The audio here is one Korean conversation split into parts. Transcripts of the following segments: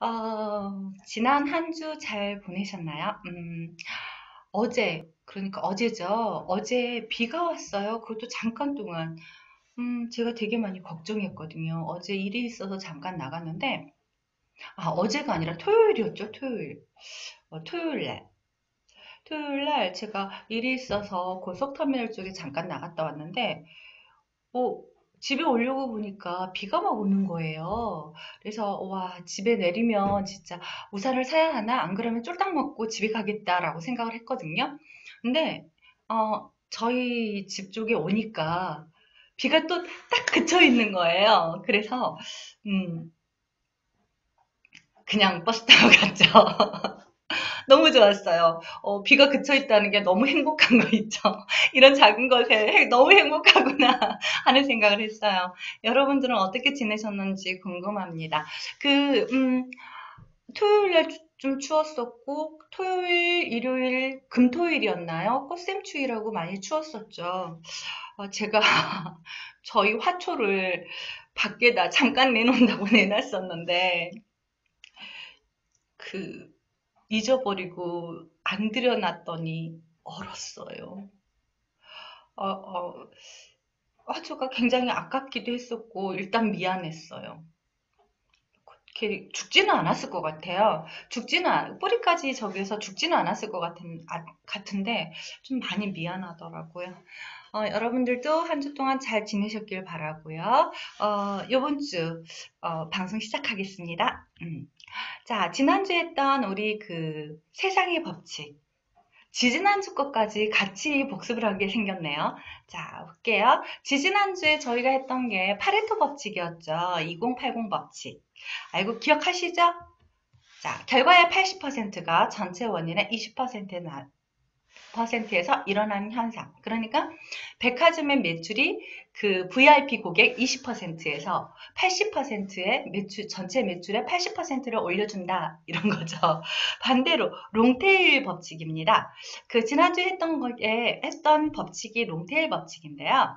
어, 지난 한 주 잘 보내셨나요? 음, 어제, 그러니까 어제죠. 어제 비가 왔어요. 그것도 잠깐 동안. 음, 제가 되게 많이 걱정했거든요. 어제 일이 있어서 잠깐 나갔는데, 아, 어제가 아니라 토요일이었죠, 토요일. 어, 토요일 날. 토요일 날 제가 일이 있어서 고속터미널 쪽에 잠깐 나갔다 왔는데, 어, 집에 오려고 보니까 비가 막 오는 거예요. 그래서 와, 집에 내리면 진짜 우산을 사야 하나? 안 그러면 쫄딱 먹고 집에 가겠다라고 생각을 했거든요. 근데 어, 저희 집 쪽에 오니까 비가 또 딱 그쳐 있는 거예요. 그래서 음, 그냥 버스 타고 갔죠. 너무 좋았어요. 어, 비가 그쳐 있다는 게 너무 행복한 거 있죠. 이런 작은 것에 너무 행복하구나 하는 생각을 했어요. 여러분들은 어떻게 지내셨는지 궁금합니다. 그, 음, 토요일 날좀 추웠었고, 토요일, 일요일, 금토일이었나요? 꽃샘추위라고 많이 추웠었죠. 어, 제가 저희 화초를 밖에다 잠깐 내놓는다고 내놨었는데, 그, 잊어버리고 안 들여놨더니 얼었어요. 어, 어, 화초가 굉장히 아깝기도 했었고 일단 미안했어요. 이렇게 죽지는 않았을 것 같아요. 죽지는 않, 뿌리까지 저기서 죽지는 않았을 것 같은, 아, 같은데 좀 많이 미안하더라고요. 어, 여러분들도 한 주 동안 잘 지내셨길 바라고요. 어, 이번 주 어, 방송 시작하겠습니다. 음. 자, 지난주에 했던 우리 그 세상의 법칙. 지지난주 것까지 같이 복습을 한게 생겼네요. 자, 볼게요. 지지난주에 저희가 했던 게 파레토 법칙이었죠. 2080 법칙. 알고 기억하시죠? 자, 결과의 80%가 전체 원인의 20%에 퍼센트에서 일어나는 현상. 그러니까 백화점의 매출이 그 VIP 고객 20%에서 80%의 매출 전체 매출의 80%를 올려준다 이런 거죠. 반대로 롱테일 법칙입니다. 그 지난주에 했던 거에 했던 법칙이 롱테일 법칙인데요.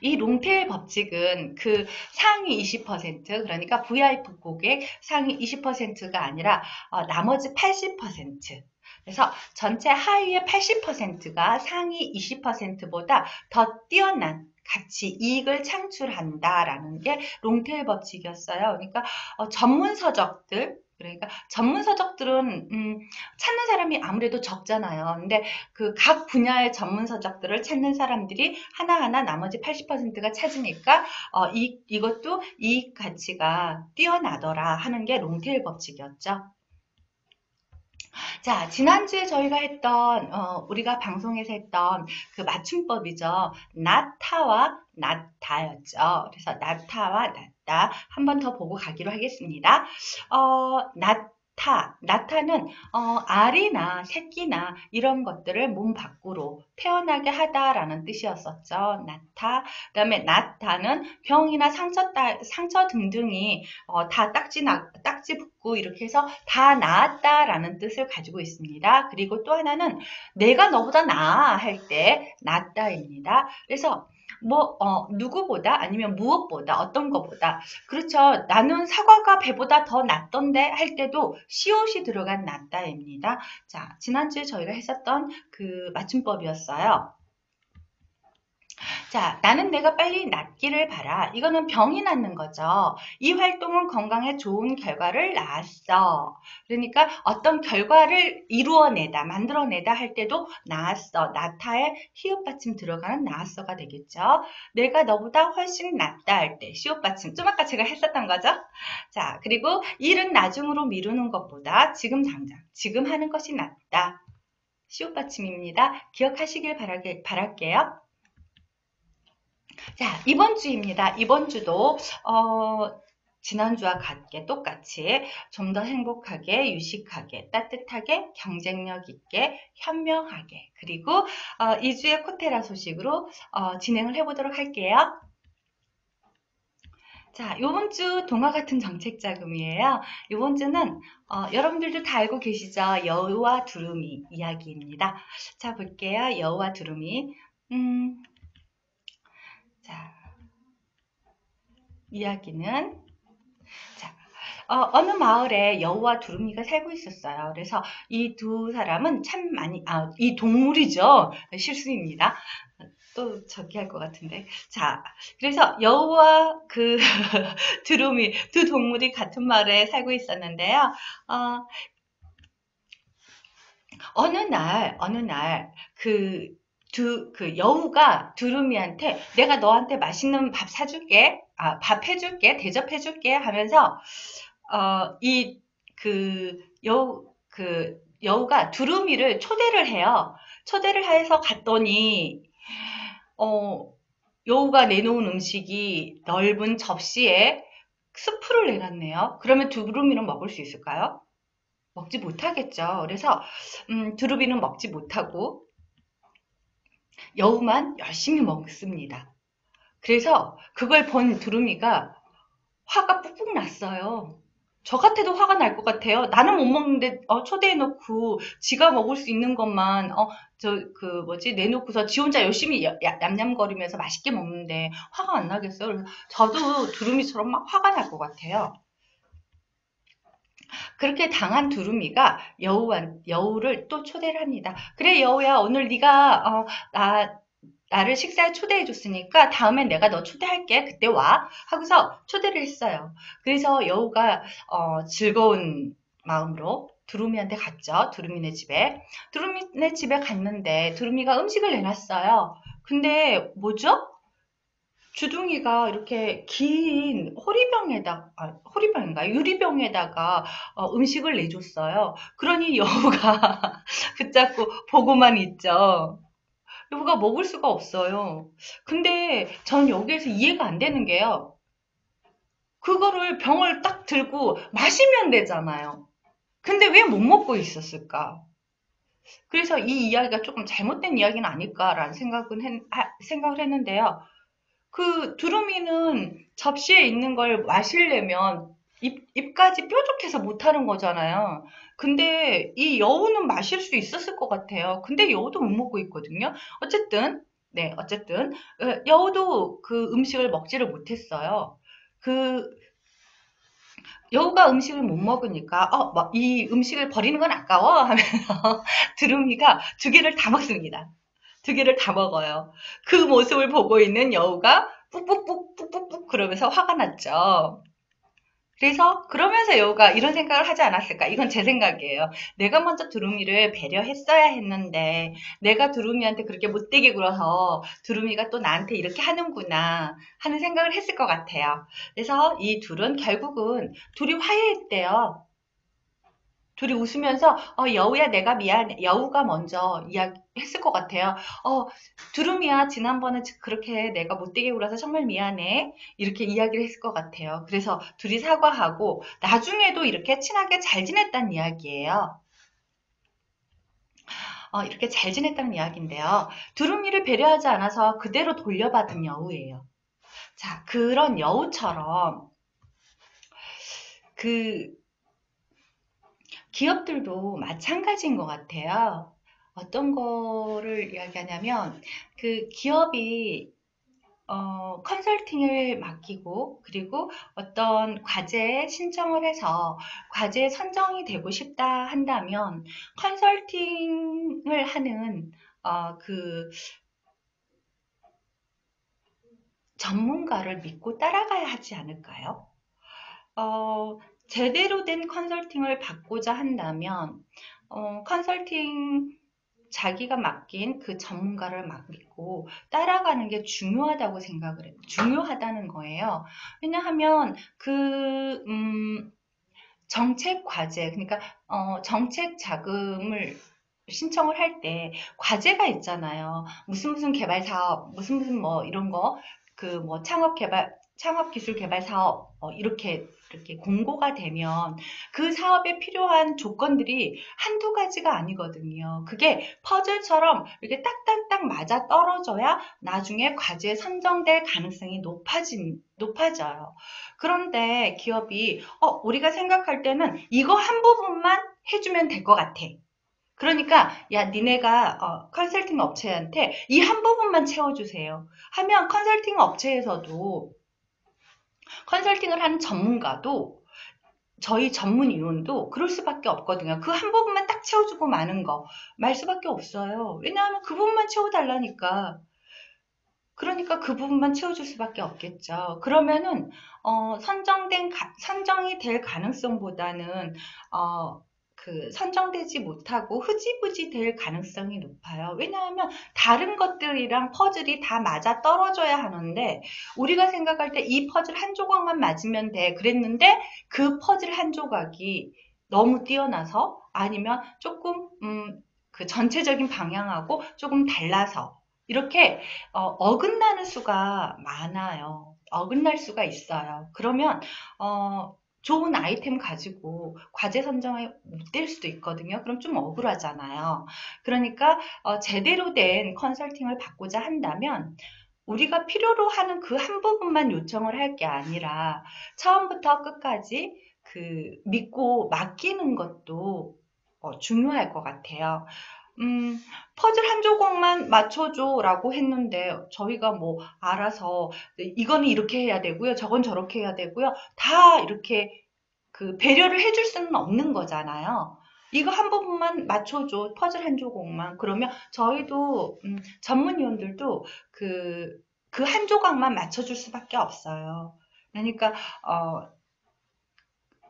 이 롱테일 법칙은 그 상위 20% 그러니까 VIP 고객 상위 20%가 아니라 어, 나머지 80% 그래서 전체 하위의 80%가 상위 20%보다 더 뛰어난 가치, 이익을 창출한다라는 게 롱테일 법칙이었어요. 그러니까 어, 전문 서적들, 그러니까 전문 서적들은 음, 찾는 사람이 아무래도 적잖아요. 근데 그 각 분야의 전문 서적들을 찾는 사람들이 하나하나 나머지 80%가 찾으니까 어, 이, 이것도 이익 가치가 뛰어나더라 하는 게 롱테일 법칙이었죠. 자, 지난주에 저희가 했던, 어, 우리가 방송에서 했던 그 맞춤법이죠. 나타와 나타였죠. 그래서 나타와 나타 한 번 더 보고 가기로 하겠습니다. 어, 나 타, 나타는 어, 알이나 새끼나 이런 것들을 몸 밖으로 태어나게 하다라는 뜻이었었죠. 나타. 그 다음에 나타는 병이나 상처 따, 상처 등등이 어, 다 딱지 나, 딱지 붙고 이렇게 해서 다 나았다라는 뜻을 가지고 있습니다. 그리고 또 하나는 내가 너보다 나아 할때 낫다입니다. 그래서 뭐, 어, 누구보다 아니면 무엇보다 어떤 것보다 그렇죠. 나는 사과가 배보다 더 낫던데 할 때도 시옷이 들어간 낫다입니다. 자, 지난주에 저희가 했었던 그 맞춤법이었어요. 자, 나는 내가 빨리 낫기를 바라. 이거는 병이 낫는 거죠. 이 활동은 건강에 좋은 결과를 낳았어. 그러니까 어떤 결과를 이루어내다, 만들어내다 할 때도 나았어. 나타에 히읗 받침 들어가는 나았어가 되겠죠. 내가 너보다 훨씬 낫다 할 때 시옷 받침. 좀 아까 제가 했었던 거죠. 자, 그리고 일은 나중으로 미루는 것보다 지금 당장, 지금 하는 것이 낫다. 시옷 받침입니다. 기억하시길 바라게, 바랄게요. 자, 이번 주입니다. 이번 주도 어, 지난주와 같게 똑같이 좀 더 행복하게, 유식하게, 따뜻하게, 경쟁력 있게, 현명하게 그리고 어, 2주의 코테라 소식으로 어, 진행을 해보도록 할게요. 자, 요번 주 동화 같은 정책 자금이에요. 요번 주는 어, 여러분들도 다 알고 계시죠? 여우와 두루미 이야기입니다. 자, 볼게요. 여우와 두루미. 음, 자, 이야기는 자, 어, 느 마을에 여우와 두루미가 살고 있었어요. 그래서 이 두 사람은 참 많이, 아, 이 동물이죠. 실수입니다. 또 저기 할 것 같은데. 자, 그래서 여우와 그 두루미 두 동물이 같은 마을에 살고 있었는데요. 어, 어느 날, 어느 날, 그, 두, 그 여우가 두루미한테 내가 너한테 맛있는 밥 사줄게, 아, 밥 해줄게, 대접해줄게 하면서, 어, 이, 그, 여우, 그, 여우가 두루미를 초대를 해요. 초대를 해서 갔더니, 어, 여우가 내놓은 음식이 넓은 접시에 스프를 내놨네요. 그러면 두루미는 먹을 수 있을까요? 먹지 못하겠죠. 그래서 음, 두루비는 먹지 못하고 여우만 열심히 먹습니다. 그래서 그걸 본 두루미가 화가 푹푹 났어요. 저 같아도 화가 날 것 같아요. 나는 못 먹는데 어, 초대해놓고 지가 먹을 수 있는 것만 어, 저 그 뭐지 내놓고서 지 혼자 열심히 야, 냠냠거리면서 맛있게 먹는데 화가 안 나겠어요. 저도 두루미처럼 막 화가 날 것 같아요. 그렇게 당한 두루미가 여우한, 여우를 또 초대를 합니다. 그래 여우야 오늘 네가 어, 나 나를 식사에 초대해 줬으니까 다음엔 내가 너 초대할게. 그때 와. 하고서 초대를 했어요. 그래서 여우가 어, 즐거운 마음으로 두루미한테 갔죠. 두루미네 집에. 두루미네 집에 갔는데 두루미가 음식을 내놨어요. 근데 뭐죠? 주둥이가 이렇게 긴 호리병에다, 아, 호리병인가? 유리병에다가 어, 음식을 내줬어요. 그러니 여우가 붙잡고 보고만 있죠. 여우가 먹을 수가 없어요. 근데 전 여기에서 이해가 안 되는 게요. 그거를 병을 딱 들고 마시면 되잖아요. 근데 왜 못 먹고 있었을까? 그래서 이 이야기가 조금 잘못된 이야기는 아닐까라는 생각은 했, 생각을 했는데요. 그 두루미는 접시에 있는 걸 마시려면 입, 입까지 뾰족해서 못하는 거잖아요. 근데 이 여우는 마실 수 있었을 것 같아요. 근데 여우도 못 먹고 있거든요. 어쨌든, 네, 어쨌든, 어, 여우도 그 음식을 먹지를 못했어요. 그, 여우가 음식을 못 먹으니까, 어, 뭐, 이 음식을 버리는 건 아까워 하면서 두루미가 두 개를 다 먹습니다. 두 개를 다 먹어요. 그 모습을 보고 있는 여우가 뿍뿍뿍 뿍뿍뿍 그러면서 화가 났죠. 그래서 그러면서 여우가 이런 생각을 하지 않았을까? 이건 제 생각이에요. 내가 먼저 두루미를 배려했어야 했는데 내가 두루미한테 그렇게 못되게 굴어서 두루미가 또 나한테 이렇게 하는구나 하는 생각을 했을 것 같아요. 그래서 이 둘은 결국은 둘이 화해했대요. 둘이 웃으면서 어, 여우야 내가 미안해. 여우가 먼저 이야기했을 것 같아요. 어, 두루미야 지난번에 그렇게 내가 못되게 굴어서 정말 미안해. 이렇게 이야기를 했을 것 같아요. 그래서 둘이 사과하고 나중에도 이렇게 친하게 잘 지냈다는 이야기예요. 어, 이렇게 잘 지냈다는 이야기인데요. 두루미를 배려하지 않아서 그대로 돌려받은 여우예요. 자, 그런 여우처럼 그 기업들도 마찬가지인 것 같아요. 어떤 거를 이야기하냐면 그 기업이 어, 컨설팅을 맡기고 그리고 어떤 과제에 신청을 해서 과제에 선정이 되고 싶다 한다면 컨설팅을 하는 어, 그 전문가를 믿고 따라가야 하지 않을까요? 어, 제대로 된 컨설팅을 받고자 한다면 어, 컨설팅 자기가 맡긴 그 전문가를 맡고 따라가는 게 중요하다고 생각을 해요. 중요하다는 거예요. 왜냐하면 그 음, 정책 과제 그러니까 어, 정책 자금을 신청을 할 때 과제가 있잖아요. 무슨 무슨 개발 사업, 무슨 무슨 뭐 이런 거, 그 뭐 창업 개발 창업 기술 개발 사업 어, 이렇게 이렇게 공고가 되면 그 사업에 필요한 조건들이 한두 가지가 아니거든요. 그게 퍼즐처럼 이렇게 딱딱딱 맞아 떨어져야 나중에 과제에 선정될 가능성이 높아진, 높아져요. 그런데 기업이 어, 우리가 생각할 때는 이거 한 부분만 해주면 될 것 같아. 그러니까 야 니네가 어, 컨설팅 업체한테 이 한 부분만 채워주세요. 하면 컨설팅 업체에서도 컨설팅을 하는 전문가도 저희 전문 위원도 그럴 수밖에 없거든요. 그 한 부분만 딱 채워주고 마는 거 말 수밖에 없어요. 왜냐하면 그 부분만 채워달라니까. 그러니까 그 부분만 채워줄 수밖에 없겠죠. 그러면은 어, 선정된 가, 선정이 될 가능성보다는 어, 그 선정되지 못하고 흐지부지 될 가능성이 높아요. 왜냐하면 다른 것들이랑 퍼즐이 다 맞아 떨어져야 하는데 우리가 생각할 때 이 퍼즐 한 조각만 맞으면 돼 그랬는데 그 퍼즐 한 조각이 너무 뛰어나서 아니면 조금 음, 그 전체적인 방향하고 조금 달라서 이렇게 어, 긋나는 수가 많아요. 어긋날 수가 있어요. 그러면 어, 좋은 아이템 가지고 과제 선정에 못 될 수도 있거든요. 그럼 좀 억울하잖아요. 그러니까 어, 제대로 된 컨설팅을 받고자 한다면 우리가 필요로 하는 그 한 부분만 요청을 할 게 아니라 처음부터 끝까지 그 믿고 맡기는 것도 어, 중요할 것 같아요. 음, 퍼즐 한 조각만 맞춰줘 라고 했는데 저희가 뭐 알아서 이거는 이렇게 해야 되고요. 저건 저렇게 해야 되고요. 다 이렇게 그 배려를 해줄 수는 없는 거잖아요. 이거 한 부분만 맞춰줘. 퍼즐 한 조각만. 그러면 저희도 음, 전문위원들도 그 그 한 조각만 맞춰줄 수밖에 없어요. 그러니까 어,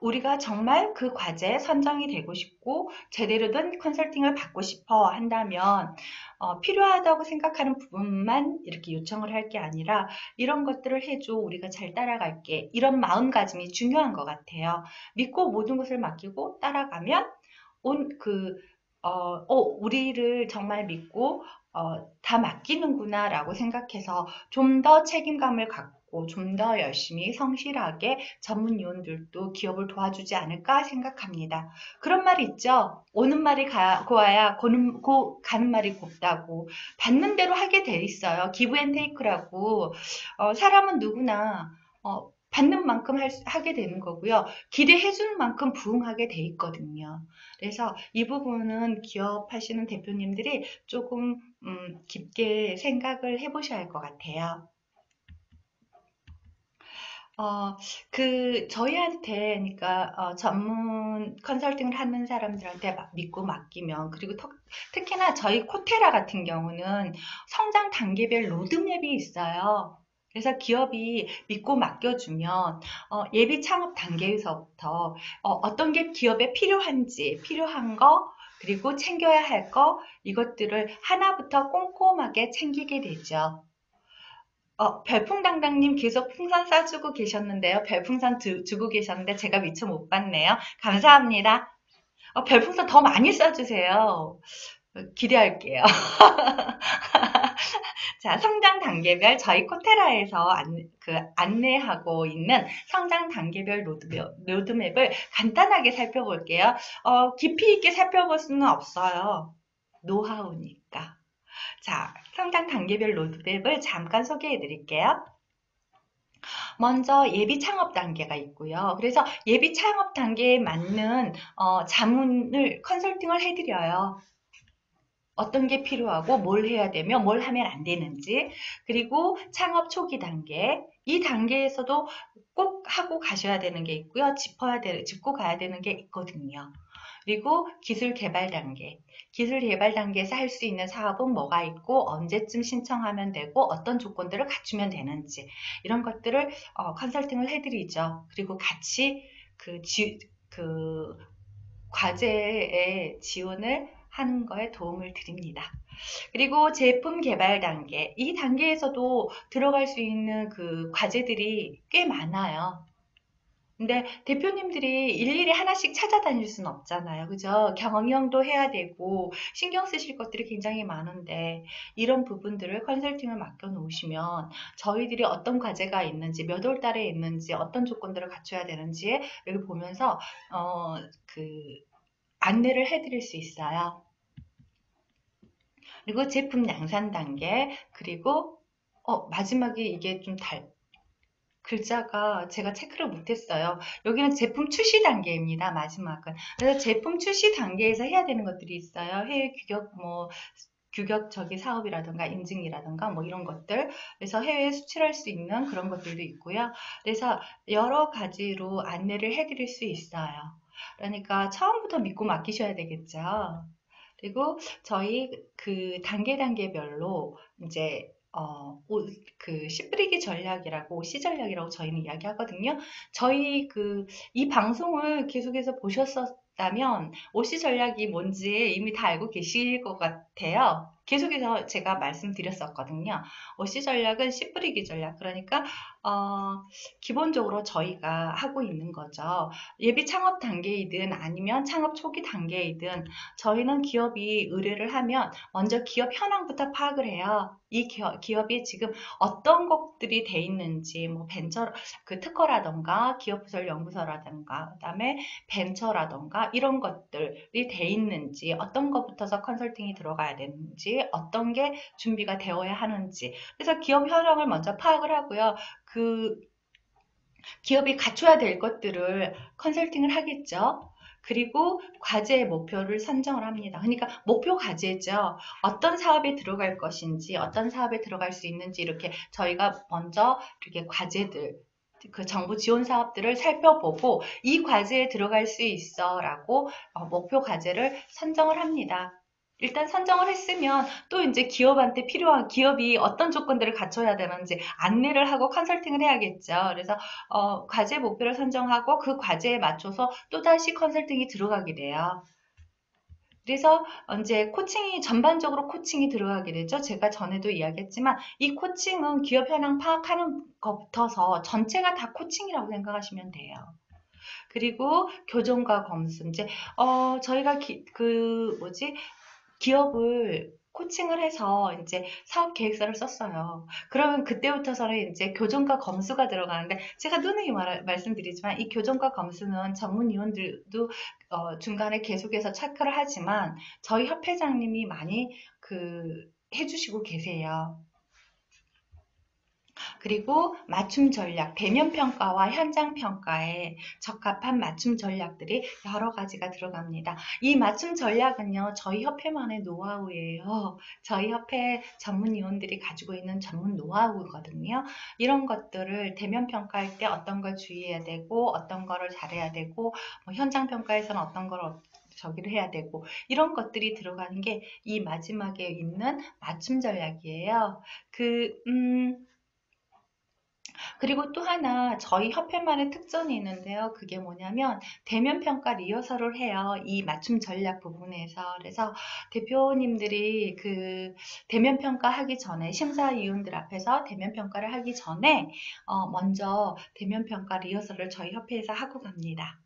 우리가 정말 그 과제에 선정이 되고 싶고 제대로 된 컨설팅을 받고 싶어 한다면 어, 필요하다고 생각하는 부분만 이렇게 요청을 할 게 아니라 이런 것들을 해줘 우리가 잘 따라갈게 이런 마음가짐이 중요한 것 같아요. 믿고 모든 것을 맡기고 따라가면 온그 어, 어, 우리를 정말 믿고 어, 다 맡기는구나 라고 생각해서 좀 더 책임감을 갖고 좀 더 열심히 성실하게 전문 요원들도 기업을 도와주지 않을까 생각합니다. 그런 말이 있죠. 오는 말이 가, 고와야 고는, 고, 가는 말이 곱다고 받는 대로 하게 돼 있어요. give and take라고 어, 사람은 누구나 어, 받는 만큼 할, 하게 되는 거고요. 기대해 주는 만큼 부응하게 돼 있거든요. 그래서 이 부분은 기업 하시는 대표님들이 조금 음, 깊게 생각을 해보셔야 할 것 같아요. 어, 그, 저희한테, 그러니까, 어, 전문 컨설팅을 하는 사람들한테 믿고 맡기면, 그리고 터, 특히나 저희 코테라 같은 경우는 성장 단계별 로드맵이 있어요. 그래서 기업이 믿고 맡겨주면 어, 예비 창업 단계에서부터 어, 떤게 기업에 필요한지 필요한 거 그리고 챙겨야 할 거 이것들을 하나부터 꼼꼼하게 챙기게 되죠. 어, 별풍당당님 계속 풍선 쏴주고 계셨는데요. 별풍선 두, 주고 계셨는데 제가 미처 못 봤네요. 감사합니다. 어, 별풍선 더 많이 쏴주세요. 기대할게요. 자, 성장 단계별 저희 코테라에서 안, 그 안내하고 있는 성장 단계별 로드맵, 로드맵을 간단하게 살펴볼게요. 어, 깊이 있게 살펴볼 수는 없어요. 노하우니까. 자, 성장 단계별 로드맵을 잠깐 소개해 드릴게요. 먼저 예비 창업 단계가 있고요. 그래서 예비 창업 단계에 맞는 어, 자문을 컨설팅을 해드려요. 어떤 게 필요하고 뭘 해야 되며 뭘 하면 안 되는지 그리고 창업 초기 단계 이 단계에서도 꼭 하고 가셔야 되는 게 있고요. 짚어야 되, 짚고 가야 되는 게 있거든요. 그리고 기술 개발 단계. 기술 개발 단계에서 할 수 있는 사업은 뭐가 있고 언제쯤 신청하면 되고 어떤 조건들을 갖추면 되는지 이런 것들을 어, 컨설팅을 해드리죠. 그리고 같이 그, 지, 그 과제에 지원을 하는 거에 도움을 드립니다. 그리고 제품 개발 단계. 이 단계에서도 들어갈 수 있는 그 과제들이 꽤 많아요. 근데 대표님들이 일일이 하나씩 찾아다닐 수는 없잖아요. 그죠? 경영도 해야 되고 신경 쓰실 것들이 굉장히 많은데 이런 부분들을 컨설팅을 맡겨 놓으시면 저희들이 어떤 과제가 있는지 몇 월 달에 있는지 어떤 조건들을 갖춰야 되는지 여기 보면서 어, 그 안내를 해드릴 수 있어요. 그리고 제품 양산 단계, 그리고 어, 마지막에 이게 좀 달, 글자가 제가 체크를 못했어요. 여기는 제품 출시 단계입니다. 마지막은. 그래서 제품 출시 단계에서 해야 되는 것들이 있어요. 해외 규격 뭐 규격적인 사업이라든가 인증이라든가 뭐 이런 것들 그래서 해외에 수출할 수 있는 그런 것들도 있고요. 그래서 여러 가지로 안내를 해드릴 수 있어요. 그러니까 처음부터 믿고 맡기셔야 되겠죠. 그리고 저희 그 단계 단계별로 이제 어, 그 씨뿌리기 전략이라고 씨 전략이라고 저희는 이야기하거든요. 저희 그 이 방송을 계속해서 보셨었다면 오씨 전략이 뭔지 이미 다 알고 계실 것 같아요. 계속해서 제가 말씀드렸었거든요. 오씨 전략은 씨 뿌리기 전략. 그러니까 어, 기본적으로 저희가 하고 있는 거죠. 예비 창업 단계이든 아니면 창업 초기 단계이든 저희는 기업이 의뢰를 하면 먼저 기업 현황부터 파악을 해요. 이 기업, 기업 이 지금 어떤 것들이 돼 있는지 뭐 벤처 그 특허라던가 기업 부설 연구소라던가 그다음에 벤처라던가 이런 것들이 돼 있는지 어떤 것부터서 컨설팅이 들어가야 되는지 어떤 게 준비가 되어야 하는지 그래서 기업 현황을 먼저 파악을 하고요. 그 기업이 갖춰야 될 것들을 컨설팅을 하겠죠. 그리고 과제의 목표를 선정을 합니다. 그러니까 목표 과제죠. 어떤 사업에 들어갈 것인지, 어떤 사업에 들어갈 수 있는지 이렇게 저희가 먼저 이렇게 과제들, 그 정부 지원 사업들을 살펴보고 이 과제에 들어갈 수 있어 라고 어, 목표 과제를 선정을 합니다. 일단 선정을 했으면 또 이제 기업한테 필요한 기업이 어떤 조건들을 갖춰야 되는지 안내를 하고 컨설팅을 해야겠죠. 그래서 어, 과제 목표를 선정하고 그 과제에 맞춰서 또 다시 컨설팅이 들어가게 돼요. 그래서 이제 코칭이 전반적으로 코칭이 들어가게 되죠. 제가 전에도 이야기했지만 이 코칭은 기업 현황 파악하는 것부터서 전체가 다 코칭이라고 생각하시면 돼요. 그리고 교정과 검수 이제 어 저희가 기, 그 뭐지 기업을 코칭을 해서 이제 사업 계획서를 썼어요. 그러면 그때부터서는 이제 교정과 검수가 들어가는데 제가 누누이 말, 말씀드리지만 이 교정과 검수는 전문 위원들도 어, 중간에 계속해서 체크를 하지만 저희 협회장님이 많이 그 해주시고 계세요. 그리고 맞춤 전략, 대면 평가와 현장 평가에 적합한 맞춤 전략들이 여러 가지가 들어갑니다. 이 맞춤 전략은요, 저희 협회만의 노하우예요. 저희 협회 전문 위원들이 가지고 있는 전문 노하우거든요. 이런 것들을 대면 평가할 때 어떤 걸 주의해야 되고, 어떤 거를 잘해야 되고, 뭐 현장 평가에서는 어떤 걸 저기를 해야 되고 이런 것들이 들어가는 게 이 마지막에 있는 맞춤 전략이에요. 그 음, 그리고 또 하나 저희 협회만의 특전이 있는데요. 그게 뭐냐면 대면 평가 리허설을 해요. 이 맞춤 전략 부분에서. 그래서 대표님들이 그 대면 평가하기 전에 심사위원들 앞에서 대면 평가를 하기 전에 어 먼저 대면 평가 리허설을 저희 협회에서 하고 갑니다.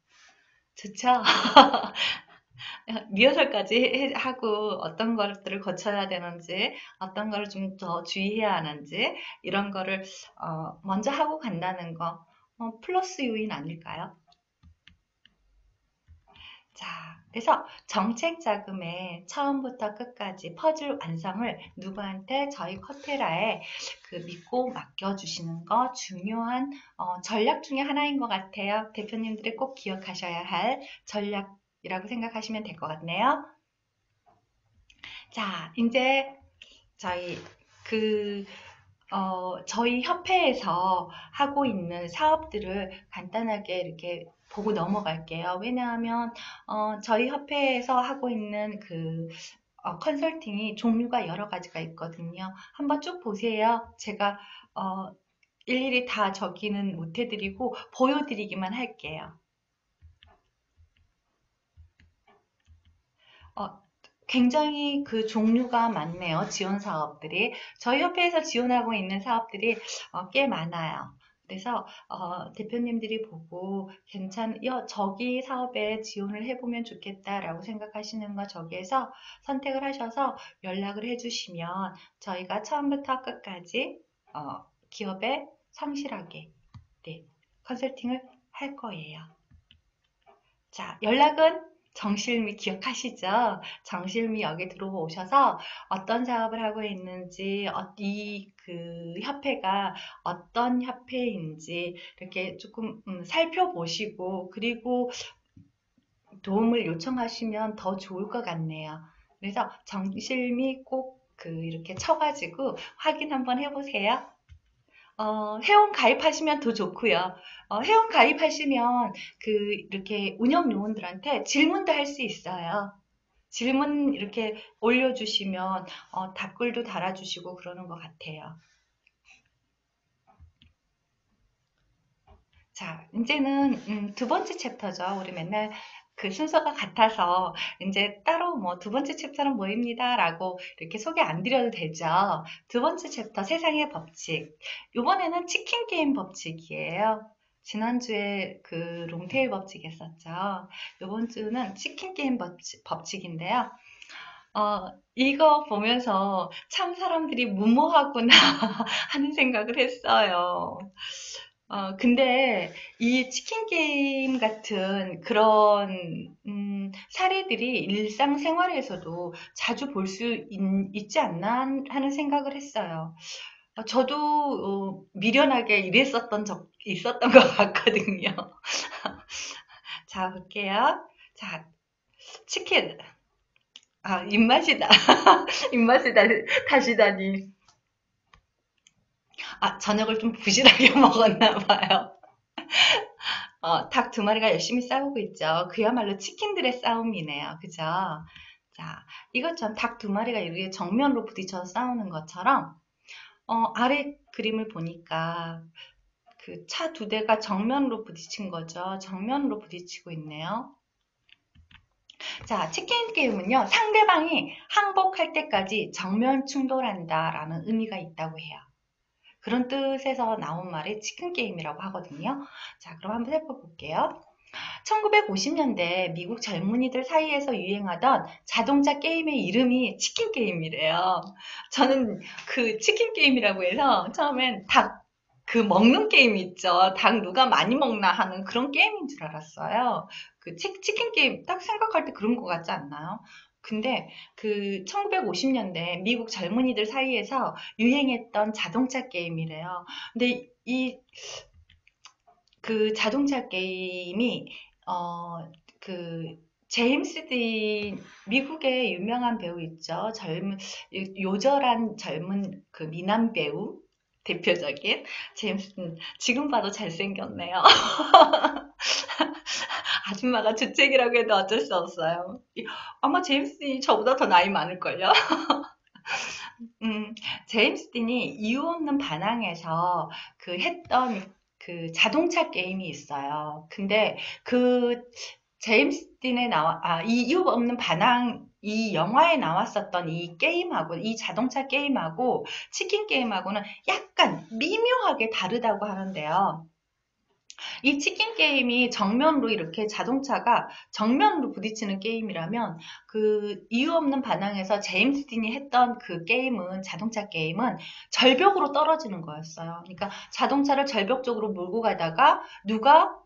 좋죠? 리허설까지 하고 어떤 것들을 거쳐야 되는지 어떤 걸좀더 주의해야 하는지 이런 거를 어, 먼저 하고 간다는 거 어, 플러스 요인 아닐까요? 자, 그래서 정책 자금의 처음부터 끝까지 퍼즐 완성을 누구한테 저희 커테라에 그 믿고 맡겨주시는 거 중요한 어, 전략 중에 하나인 것 같아요. 대표님들이 꼭 기억하셔야 할 전략 이라고 생각하시면 될 것 같네요. 자, 이제 저희 그 어, 저희 협회에서 하고 있는 사업들을 간단하게 이렇게 보고 넘어갈게요. 왜냐하면 어, 저희 협회에서 하고 있는 그 어, 컨설팅이 종류가 여러 가지가 있거든요. 한번 쭉 보세요. 제가 어, 일일이 다 적기는 못해드리고 보여드리기만 할게요. 어, 굉장히 그 종류가 많네요. 지원 사업들이. 저희 협회에서 지원하고 있는 사업들이 어, 꽤 많아요. 그래서 어, 대표님들이 보고 괜찮요 저기 사업에 지원을 해보면 좋겠다라고 생각하시는 거 저기에서 선택을 하셔서 연락을 해주시면 저희가 처음부터 끝까지 어, 기업에 성실하게 네, 컨설팅을 할 거예요. 자 연락은 정실미 기억하시죠? 정실미 여기 들어오셔서 어떤 사업을 하고 있는지 어, 이그 협회가 어떤 협회인지 이렇게 조금 음, 살펴보시고 그리고 도움을 요청하시면 더 좋을 것 같네요. 그래서 정실미 꼭 그 이렇게 쳐가지고 확인 한번 해보세요. 어, 회원 가입하시면 더 좋고요. 어, 회원 가입하시면 그 이렇게 운영 요원들한테 질문도 할 수 있어요. 질문 이렇게 올려주시면 어, 답글도 달아주시고 그러는 것 같아요. 자, 이제는 음, 두 번째 챕터죠. 우리 맨날 그 순서가 같아서 이제 따로 뭐 두 번째 챕터는 뭐입니다 라고 이렇게 소개 안 드려도 되죠. 두 번째 챕터 세상의 법칙. 이번에는 치킨 게임 법칙이에요. 지난주에 그 롱테일 법칙 했었죠. 이번 주는 치킨 게임 법칙, 법칙인데요. 어, 이거 보면서 참 사람들이 무모하구나 하는 생각을 했어요. 어, 근데 이 치킨 게임 같은 그런 음, 사례들이 일상생활에서도 자주 볼 수 있지 않나 하는 생각을 했어요. 어, 저도 어, 미련하게 일했었던 적 있었던 것 같거든요. 자, 볼게요. 자, 치킨. 아, 입맛이다. 입맛이다. 다시다니. 아, 저녁을 좀 부실하게 먹었나 봐요. 어, 닭 두 마리가 열심히 싸우고 있죠. 그야말로 치킨들의 싸움이네요. 그죠? 자, 이것처럼 닭 두 마리가 이렇게 정면으로 부딪혀서 싸우는 것처럼 어, 아래 그림을 보니까 그 차 두 대가 정면으로 부딪힌 거죠. 정면으로 부딪히고 있네요. 자, 치킨 게임은요, 상대방이 항복할 때까지 정면 충돌한다 라는 의미가 있다고 해요. 그런 뜻에서 나온 말이 치킨 게임이라고 하거든요. 자, 그럼 한번 살펴볼게요. 1950년대 미국 젊은이들 사이에서 유행하던 자동차 게임의 이름이 치킨 게임이래요. 저는 그 치킨 게임이라고 해서 처음엔 닭, 그 먹는 게임 있죠. 닭 누가 많이 먹나 하는 그런 게임인 줄 알았어요. 그 치, 치킨 게임 딱 생각할 때 그런 것 같지 않나요? 근데 그 1950년대 미국 젊은이들 사이에서 유행했던 자동차 게임이래요. 근데 이 그 자동차 게임이 어그 제임스 딘 미국의 유명한 배우 있죠. 젊은 요절한 젊은 그 미남 배우 대표적인 제임스 딘 지금 봐도 잘생겼네요. 아줌마가 주책이라고 해도 어쩔 수 없어요. 아마 제임스 딘이 저보다 더 나이 많을걸요? 음, 제임스 딘이 이유 없는 반항에서 그 했던 그 자동차 게임이 있어요. 근데 그 제임스 딘에 나와, 아, 이유 없는 반항, 이 영화에 나왔었던 이 게임하고, 이 자동차 게임하고, 치킨 게임하고는 약간 미묘하게 다르다고 하는데요. 이 치킨 게임이 정면으로 이렇게 자동차가 정면으로 부딪히는 게임이라면 그 이유 없는 반항에서 제임스 딘이 했던 그 게임은 자동차 게임은 절벽으로 떨어지는 거였어요. 그러니까 자동차를 절벽 쪽으로 몰고 가다가 누가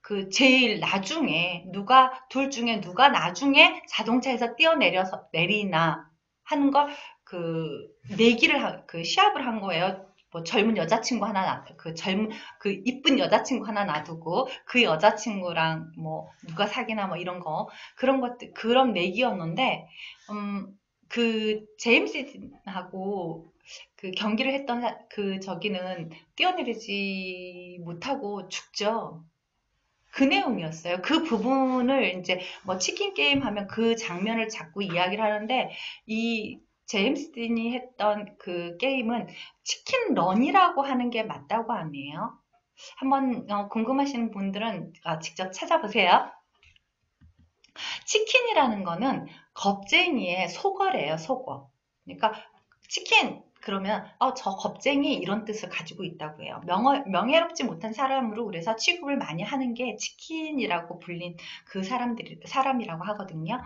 그 제일 나중에 누가 둘 중에 누가 나중에 자동차에서 뛰어내려서 내리나 하는 걸그 내기를 그 시합을 한 거예요. 뭐 젊은 여자친구 하나 놔, 그 젊은 그 이쁜 여자친구 하나 놔두고 그 여자친구랑 뭐 누가 사귀나 뭐 이런 거 그런 것들 그런 내기였는데 음 그 제임스하고 그 경기를 했던 그 저기는 뛰어내리지 못하고 죽죠. 그 내용이었어요. 그 부분을 이제 뭐 치킨 게임 하면 그 장면을 자꾸 이야기를 하는데 이 제임스 딘이 했던 그 게임은 치킨 런이라고 하는 게 맞다고 하네요. 한번 어, 궁금하신 분들은 어, 직접 찾아보세요. 치킨이라는 거는 겁쟁이의 속어래요, 속어. 그러니까 치킨 그러면 어, 저 겁쟁이 이런 뜻을 가지고 있다고 해요. 명어, 명예롭지 못한 사람으로 그래서 취급을 많이 하는 게 치킨이라고 불린 그 사람들이 사람이라고 하거든요.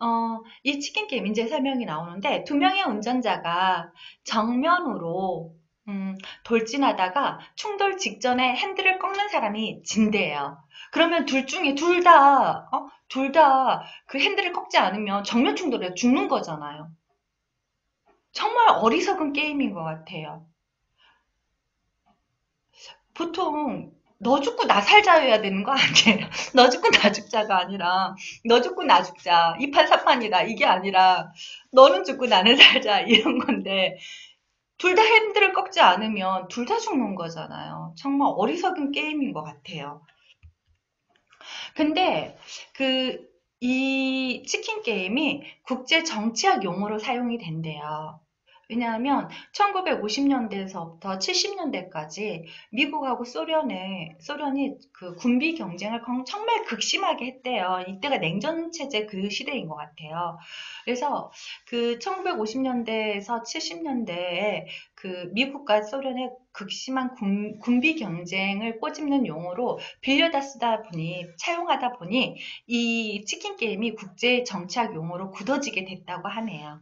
어, 이 치킨 게임 이제 설명이 나오는데 두 명의 운전자가 정면으로 음, 돌진하다가 충돌 직전에 핸들을 꺾는 사람이 진대요. 그러면 둘 중에 둘 다, 어? 둘 다 그 핸들을 꺾지 않으면 정면 충돌에 죽는 거잖아요. 정말 어리석은 게임인 것 같아요. 보통 너 죽고 나 살자여야 되는 거 아니에요. 너 죽고 나 죽자가 아니라 너 죽고 나 죽자 이판사판이다 이게 아니라 너는 죽고 나는 살자 이런 건데 둘 다 핸들을 꺾지 않으면 둘 다 죽는 거잖아요. 정말 어리석은 게임인 것 같아요. 근데 그 이 치킨 게임이 국제 정치학 용어로 사용이 된대요. 왜냐하면 1950년대에서부터 70년대까지 미국하고 소련의 소련이 그 군비 경쟁을 정말 극심하게 했대요. 이때가 냉전 체제 그 시대인 것 같아요. 그래서 그 1950년대에서 70년대에 그 미국과 소련의 극심한 군, 군비 경쟁을 꼬집는 용어로 빌려다 쓰다 보니 차용하다 보니 이 치킨 게임이 국제 정치학 용어로 굳어지게 됐다고 하네요.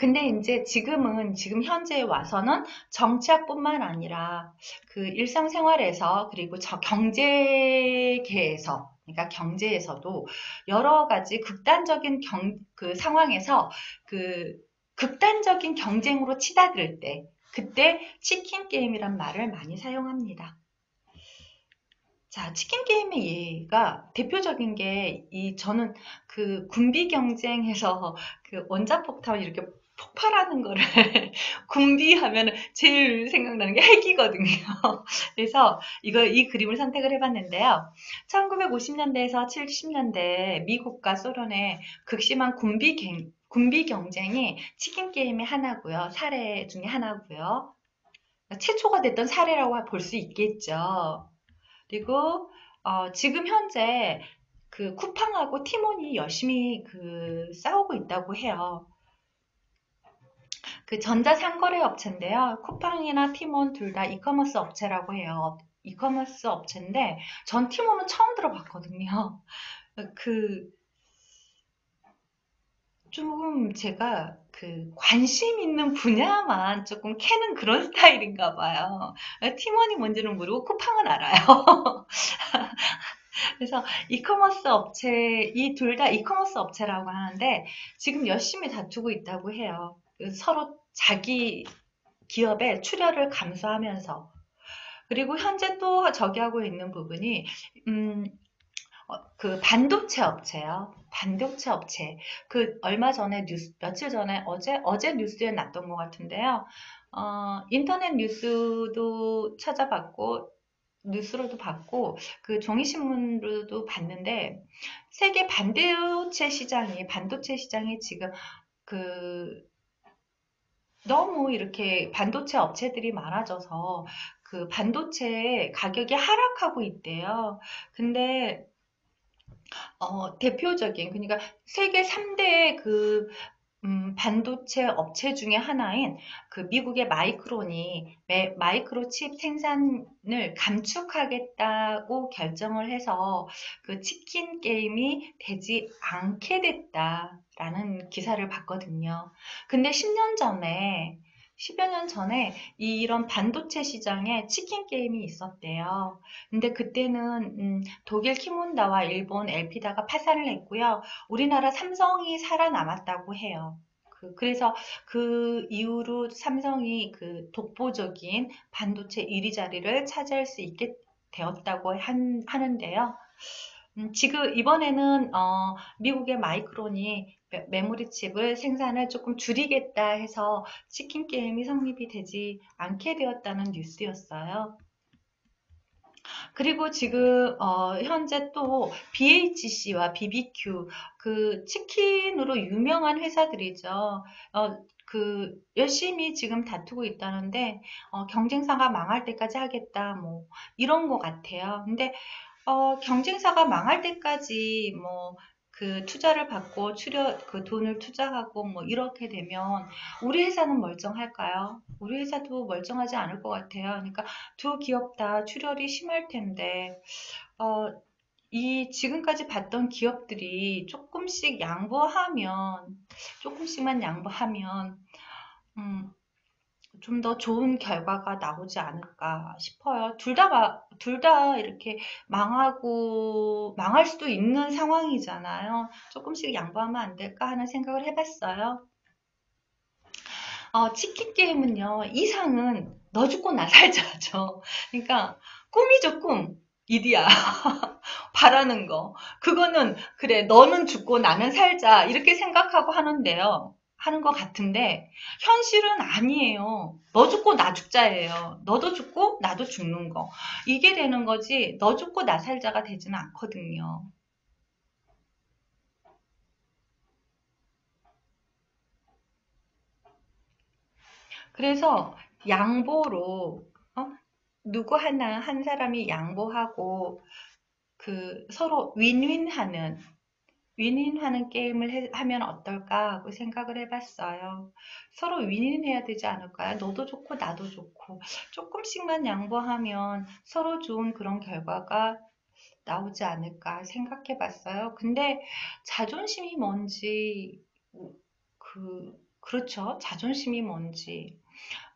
근데 이제 지금은 지금 현재에 와서는 정치학뿐만 아니라 그 일상생활에서 그리고 경제계에서 그러니까 경제에서도 여러 가지 극단적인 경, 그 상황에서 그 극단적인 경쟁으로 치닫을 때 그때 치킨 게임이란 말을 많이 사용합니다. 자, 치킨 게임의 예가 대표적인 게 이 저는 그 군비 경쟁에서 그 원자폭탄 이렇게 폭발하는 거를 군비하면 제일 생각나는 게 핵이거든요. 그래서 이거 이 그림을 선택을 해봤는데요. 1950년대에서 70년대 미국과 소련의 극심한 군비 갱, 군비 경쟁이 치킨 게임의 하나고요. 사례 중에 하나고요. 최초가 됐던 사례라고 볼 수 있겠죠. 그리고 어, 지금 현재 그 쿠팡하고 티몬이 열심히 그 싸우고 있다고 해요. 그 전자상거래 업체인데요. 쿠팡이나 티몬 둘 다 이커머스 업체라고 해요. 이커머스 업체인데 전 티몬은 처음 들어봤거든요. 그 조금 제가 그 관심 있는 분야만 조금 캐는 그런 스타일인가 봐요. 팀원이 뭔지는 모르고 쿠팡은 알아요. 그래서 이커머스 업체, 이 둘 다 이커머스 업체라고 하는데 지금 열심히 다투고 있다고 해요. 서로 자기 기업의 출혈을 감수하면서 그리고 현재 또 저기 하고 있는 부분이 음, 어, 그 반도체 업체요. 반도체 업체. 그 얼마 전에 뉴스, 며칠 전에 어제, 어제 뉴스에 났던 것 같은데요. 어, 인터넷 뉴스도 찾아봤고, 뉴스로도 봤고, 그 종이 신문으로도 봤는데, 세계 반도체 시장이, 반도체 시장이 지금 그, 너무 이렇게 반도체 업체들이 많아져서 그 반도체 가격이 하락하고 있대요. 근데 어, 대표적인 그러니까 세계 3대 그 음, 반도체 업체 중에 하나인 그 미국의 마이크론이 마이크로칩 생산을 감축하겠다고 결정을 해서 그 치킨 게임이 되지 않게 됐다라는 기사를 봤거든요. 근데 10년 전에 10여 년 전에 이런 반도체 시장에 치킨 게임이 있었대요. 근데 그때는 음, 독일 키몬다와 일본 엘피다가 파산을 했고요. 우리나라 삼성이 살아남았다고 해요. 그, 그래서 그 이후로 삼성이 그 독보적인 반도체 1위 자리를 차지할 수 있게 되었다고 한, 하는데요. 음, 지금 이번에는 어, 미국의 마이크론이 메모리 칩을 생산을 조금 줄이겠다 해서 치킨 게임이 성립이 되지 않게 되었다는 뉴스였어요. 그리고 지금 어, 현재 또 BHC와 BBQ 그 치킨으로 유명한 회사들이죠. 어, 그 열심히 지금 다투고 있다는데 어, 경쟁사가 망할 때까지 하겠다 뭐 이런 것 같아요. 근데 어, 경쟁사가 망할 때까지 뭐 그 투자를 받고 출연 그 돈을 투자하고 뭐 이렇게 되면 우리 회사는 멀쩡할까요? 우리 회사도 멀쩡하지 않을 것 같아요. 그러니까 두 기업 다 출혈이 심할 텐데 어, 이 지금까지 봤던 기업들이 조금씩 양보하면 조금씩만 양보하면 음, 좀 더 좋은 결과가 나오지 않을까 싶어요. 둘 다, 둘 다 이렇게 망하고, 망할 수도 있는 상황이잖아요. 조금씩 양보하면 안 될까 하는 생각을 해봤어요. 어, 치킨 게임은요, 이상은 너 죽고 나 살자죠. 그러니까 꿈이죠 꿈. 일이야. 바라는 거. 그거는 그래 너는 죽고 나는 살자 이렇게 생각하고 하는데요. 하는 것 같은데 현실은 아니에요. 너 죽고 나 죽자예요. 너도 죽고 나도 죽는 거. 이게 되는 거지 너 죽고 나 살자가 되지는 않거든요. 그래서 양보로 어? 누구 하나 한 사람이 양보하고 그 서로 윈윈하는 윈윈하는 게임을 해, 하면 어떨까 하고 생각을 해봤어요. 서로 윈윈해야 되지 않을까요? 너도 좋고 나도 좋고 조금씩만 양보하면 서로 좋은 그런 결과가 나오지 않을까 생각해봤어요. 근데 자존심이 뭔지 그 그렇죠. 자존심이 뭔지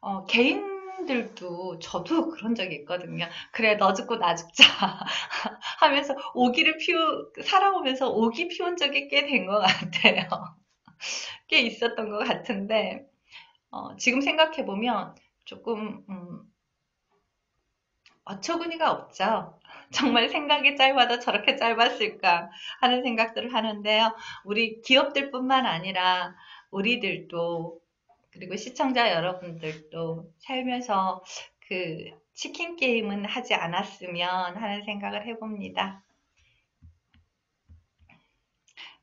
어, 개인 들도 저도 그런 적이 있거든요. 그래 너 죽고 나 죽자 하면서 오기를 피우 살아오면서 오기 피운 적이 꽤 된 것 같아요. 꽤 있었던 것 같은데 어, 지금 생각해 보면 조금 음, 어처구니가 없죠. 정말 생각이 짧아도 저렇게 짧았을까 하는 생각들을 하는데요. 우리 기업들뿐만 아니라 우리들도 그리고 시청자 여러분들도 살면서 그 치킨 게임은 하지 않았으면 하는 생각을 해봅니다.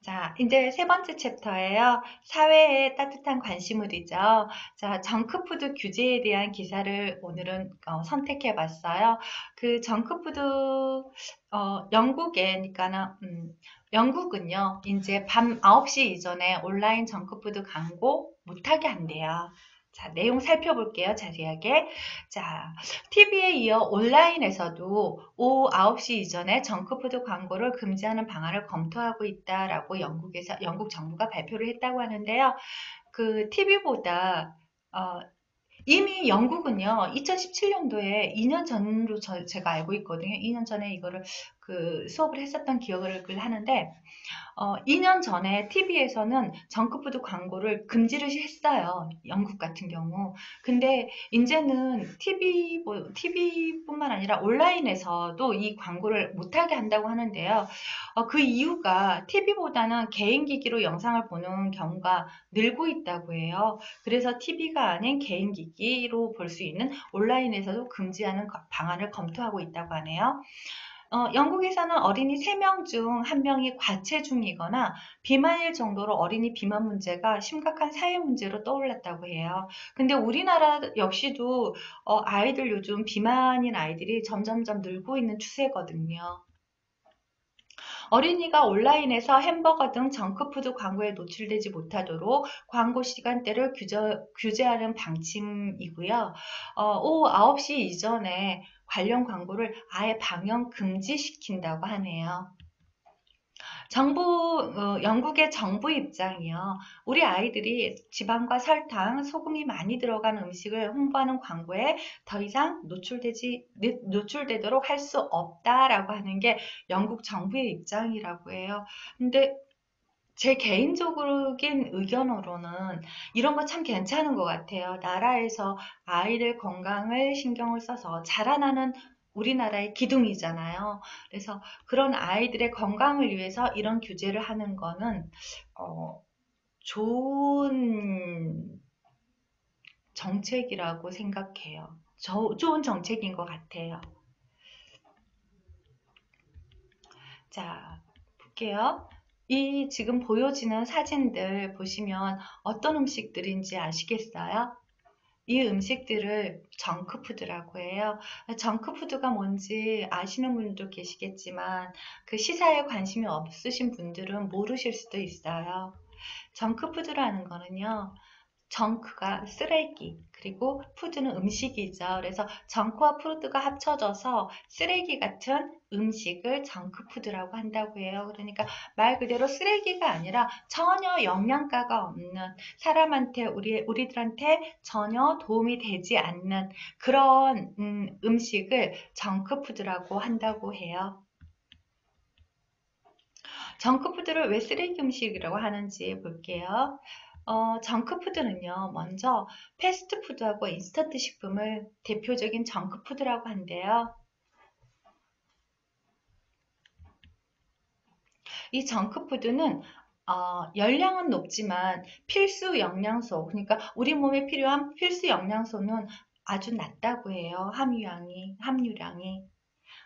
자, 이제 세 번째 챕터예요. 사회의 따뜻한 관심물이죠. 자, 정크푸드 규제에 대한 기사를 오늘은 어, 선택해 봤어요. 그 정크푸드 어, 영국에, 그러니까는 음, 영국은요, 이제 밤 9시 이전에 온라인 정크푸드 광고 못하게 한대요. 자, 내용 살펴볼게요. 자세하게. 자, TV에 이어 온라인에서도 오후 9시 이전에 정크푸드 광고를 금지하는 방안을 검토하고 있다라고 영국에서, 영국 정부가 발표를 했다고 하는데요. 그 TV보다, 어, 이미 영국은요, 2017년도에 2년 전으로 저, 제가 알고 있거든요. 2년 전에 이거를 그 수업을 했었던 기억을 하는데, 어, 2년 전에 TV에서는 정크푸드 광고를 금지를 했어요. 영국 같은 경우. 근데 이제는 TV, TV뿐만 아니라 온라인에서도 이 광고를 못하게 한다고 하는데요. 어, 그 이유가 TV보다는 개인 기기로 영상을 보는 경우가 늘고 있다고 해요. 그래서 TV가 아닌 개인 기기로 볼 수 있는 온라인에서도 금지하는 방안을 검토하고 있다고 하네요. 어, 영국에서는 어린이 3명 중 1명이 과체중이거나 비만일 정도로 어린이 비만 문제가 심각한 사회 문제로 떠올랐다고 해요. 근데 우리나라 역시도 어, 아이들 요즘 비만인 아이들이 점점점 늘고 있는 추세거든요. 어린이가 온라인에서 햄버거 등 정크푸드 광고에 노출되지 못하도록 광고 시간대를 규제, 규제하는 방침이고요. 어, 오후 9시 이전에 관련 광고를 아예 방영 금지시킨다고 하네요. 정부, 어, 영국의 정부 입장이요. 우리 아이들이 지방과 설탕, 소금이 많이 들어간 음식을 홍보하는 광고에 더 이상 노출되지, 노출되도록 할 수 없다라고 하는 게 영국 정부의 입장이라고 해요. 근데 제 개인적인 의견으로는 이런 거 참 괜찮은 것 같아요. 나라에서 아이들 건강을 신경을 써서 자라나는 우리나라의 기둥이잖아요. 그래서 그런 아이들의 건강을 위해서 이런 규제를 하는 거는 어, 좋은 정책이라고 생각해요. 저, 좋은 정책인 것 같아요. 자, 볼게요. 이 지금 보여지는 사진들 보시면 어떤 음식들인지 아시겠어요? 이 음식들을 정크푸드라고 해요. 정크푸드가 뭔지 아시는 분도 계시겠지만 그 시사에 관심이 없으신 분들은 모르실 수도 있어요. 정크푸드라는 거는요. 정크가 쓰레기, 그리고 푸드는 음식이죠. 그래서 정크와 푸드가 합쳐져서 쓰레기 같은 음식을 정크푸드라고 한다고 해요. 그러니까 말 그대로 쓰레기가 아니라 전혀 영양가가 없는 사람한테 우리 우리들한테 전혀 도움이 되지 않는 그런 음, 음식을 정크푸드라고 한다고 해요. 정크푸드를 왜 쓰레기 음식이라고 하는지 볼게요. 어, 정크푸드는요, 먼저 패스트푸드하고 인스턴트 식품을 대표적인 정크푸드라고 한대요. 이 정크푸드는 어, 열량은 높지만 필수 영양소, 그러니까 우리 몸에 필요한 필수 영양소는 아주 낮다고 해요. 함유량이, 함유량이.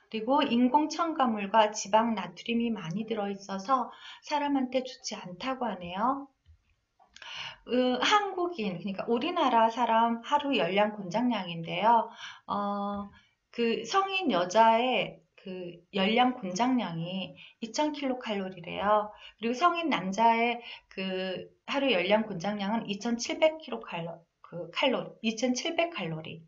그리고 인공 첨가물과 지방 나트륨이 많이 들어있어서 사람한테 좋지 않다고 하네요. 그 한국인, 그러니까 우리나라 사람 하루 열량 권장량인데요. 어, 그 성인 여자의 그 열량 권장량이 2000kcal래요. 그리고 성인 남자의 그 하루 열량 권장량은 2700kcal. 그 칼로리, 2700칼로리.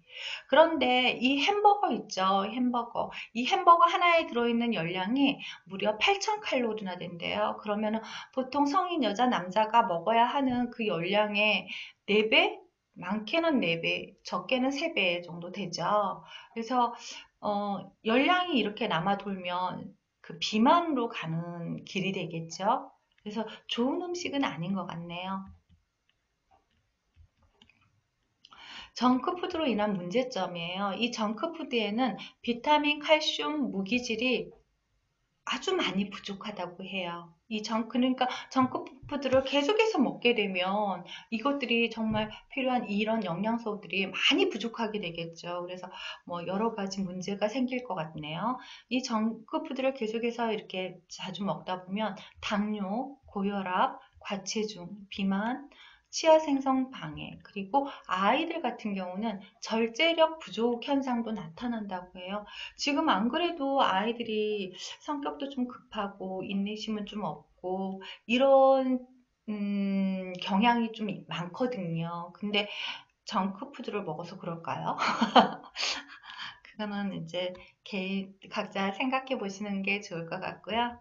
그런데 이 햄버거 있죠. 햄버거. 이 햄버거 하나에 들어있는 열량이 무려 8000칼로리나 된대요. 그러면 보통 성인 여자, 남자가 먹어야 하는 그 열량의 4배? 많게는 4배, 적게는 3배 정도 되죠. 그래서 어, 열량이 이렇게 남아 돌면 그 비만으로 가는 길이 되겠죠. 그래서 좋은 음식은 아닌 것 같네요. 정크푸드로 인한 문제점이에요. 이 정크푸드에는 비타민, 칼슘, 무기질이 아주 많이 부족하다고 해요. 이 정, 그러니까 정크푸드를 계속해서 먹게 되면 이것들이 정말 필요한 이런 영양소들이 많이 부족하게 되겠죠. 그래서 뭐 여러 가지 문제가 생길 것 같네요. 이 정크푸드를 계속해서 이렇게 자주 먹다 보면 당뇨, 고혈압, 과체중, 비만, 치아 생성 방해, 그리고 아이들 같은 경우는 절제력 부족 현상도 나타난다고 해요. 지금 안 그래도 아이들이 성격도 좀 급하고 인내심은 좀 없고 이런 음, 경향이 좀 많거든요. 근데 정크푸드를 먹어서 그럴까요? 그거는 이제 개인 각자 생각해 보시는 게 좋을 것 같고요.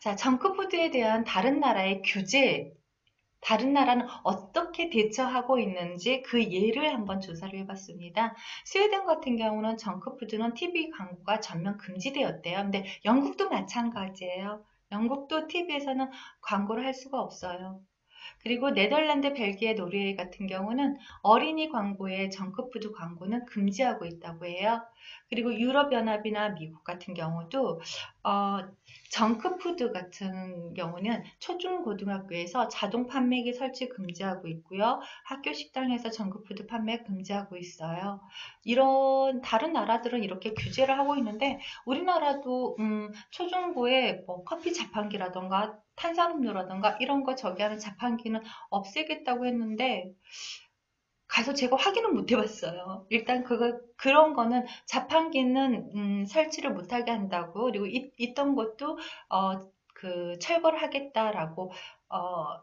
자, 정크푸드에 대한 다른 나라의 규제 다른 나라는 어떻게 대처하고 있는지 그 예를 한번 조사를 해봤습니다. 스웨덴 같은 경우는 정크푸드는 TV 광고가 전면 금지되었대요. 근데 영국도 마찬가지예요. 영국도 TV에서는 광고를 할 수가 없어요. 그리고 네덜란드, 벨기에, 노르웨이 같은 경우는 어린이 광고에 정크푸드 광고는 금지하고 있다고 해요. 그리고 유럽연합이나 미국 같은 경우도 어, 정크푸드 같은 경우는 초중고등학교에서 자동 판매기 설치 금지하고 있고요. 학교 식당에서 정크푸드 판매 금지하고 있어요. 이런 다른 나라들은 이렇게 규제를 하고 있는데 우리나라도 음, 초중고에 뭐 커피 자판기라던가 탄산음료라던가 이런 거 저기 하는 자판기는 없애겠다고 했는데 가서 제가 확인은 못 해봤어요. 일단 그거 그런 거는 자판기는 음, 설치를 못하게 한다고 그리고 이, 있던 것도 어, 그 철거를 하겠다라고 어,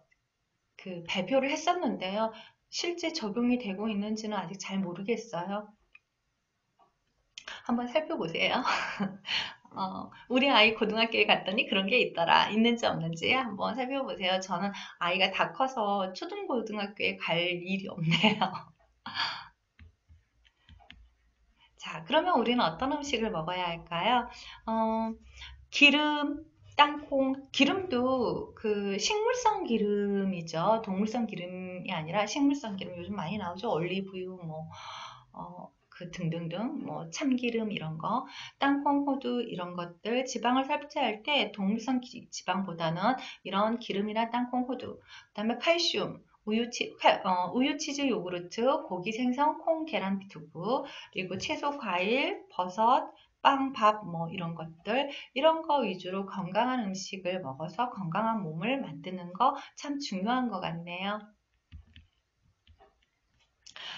그 발표를 했었는데요. 실제 적용이 되고 있는지는 아직 잘 모르겠어요. 한번 살펴보세요. 어, 우리 아이 고등학교에 갔더니 그런 게 있더라. 있는지 없는지 한번 살펴보세요. 저는 아이가 다 커서 초등고등학교에 갈 일이 없네요. 자, 그러면 우리는 어떤 음식을 먹어야 할까요? 어, 기름, 땅콩, 기름도 그 식물성 기름이죠. 동물성 기름이 아니라 식물성 기름 요즘 많이 나오죠. 올리브유, 뭐, 어, 그 등등등 뭐 참기름 이런 거 땅콩 호두 이런 것들 지방을 섭취할 때 동물성 지방보다는 이런 기름이나 땅콩 호두 그 다음에 칼슘 우유, 치, 어, 우유, 치즈, 요구르트, 고기, 생선, 콩, 계란, 두부, 그리고 채소, 과일, 버섯, 빵, 밥, 뭐 이런 것들 이런 거 위주로 건강한 음식을 먹어서 건강한 몸을 만드는 거 참 중요한 것 같네요.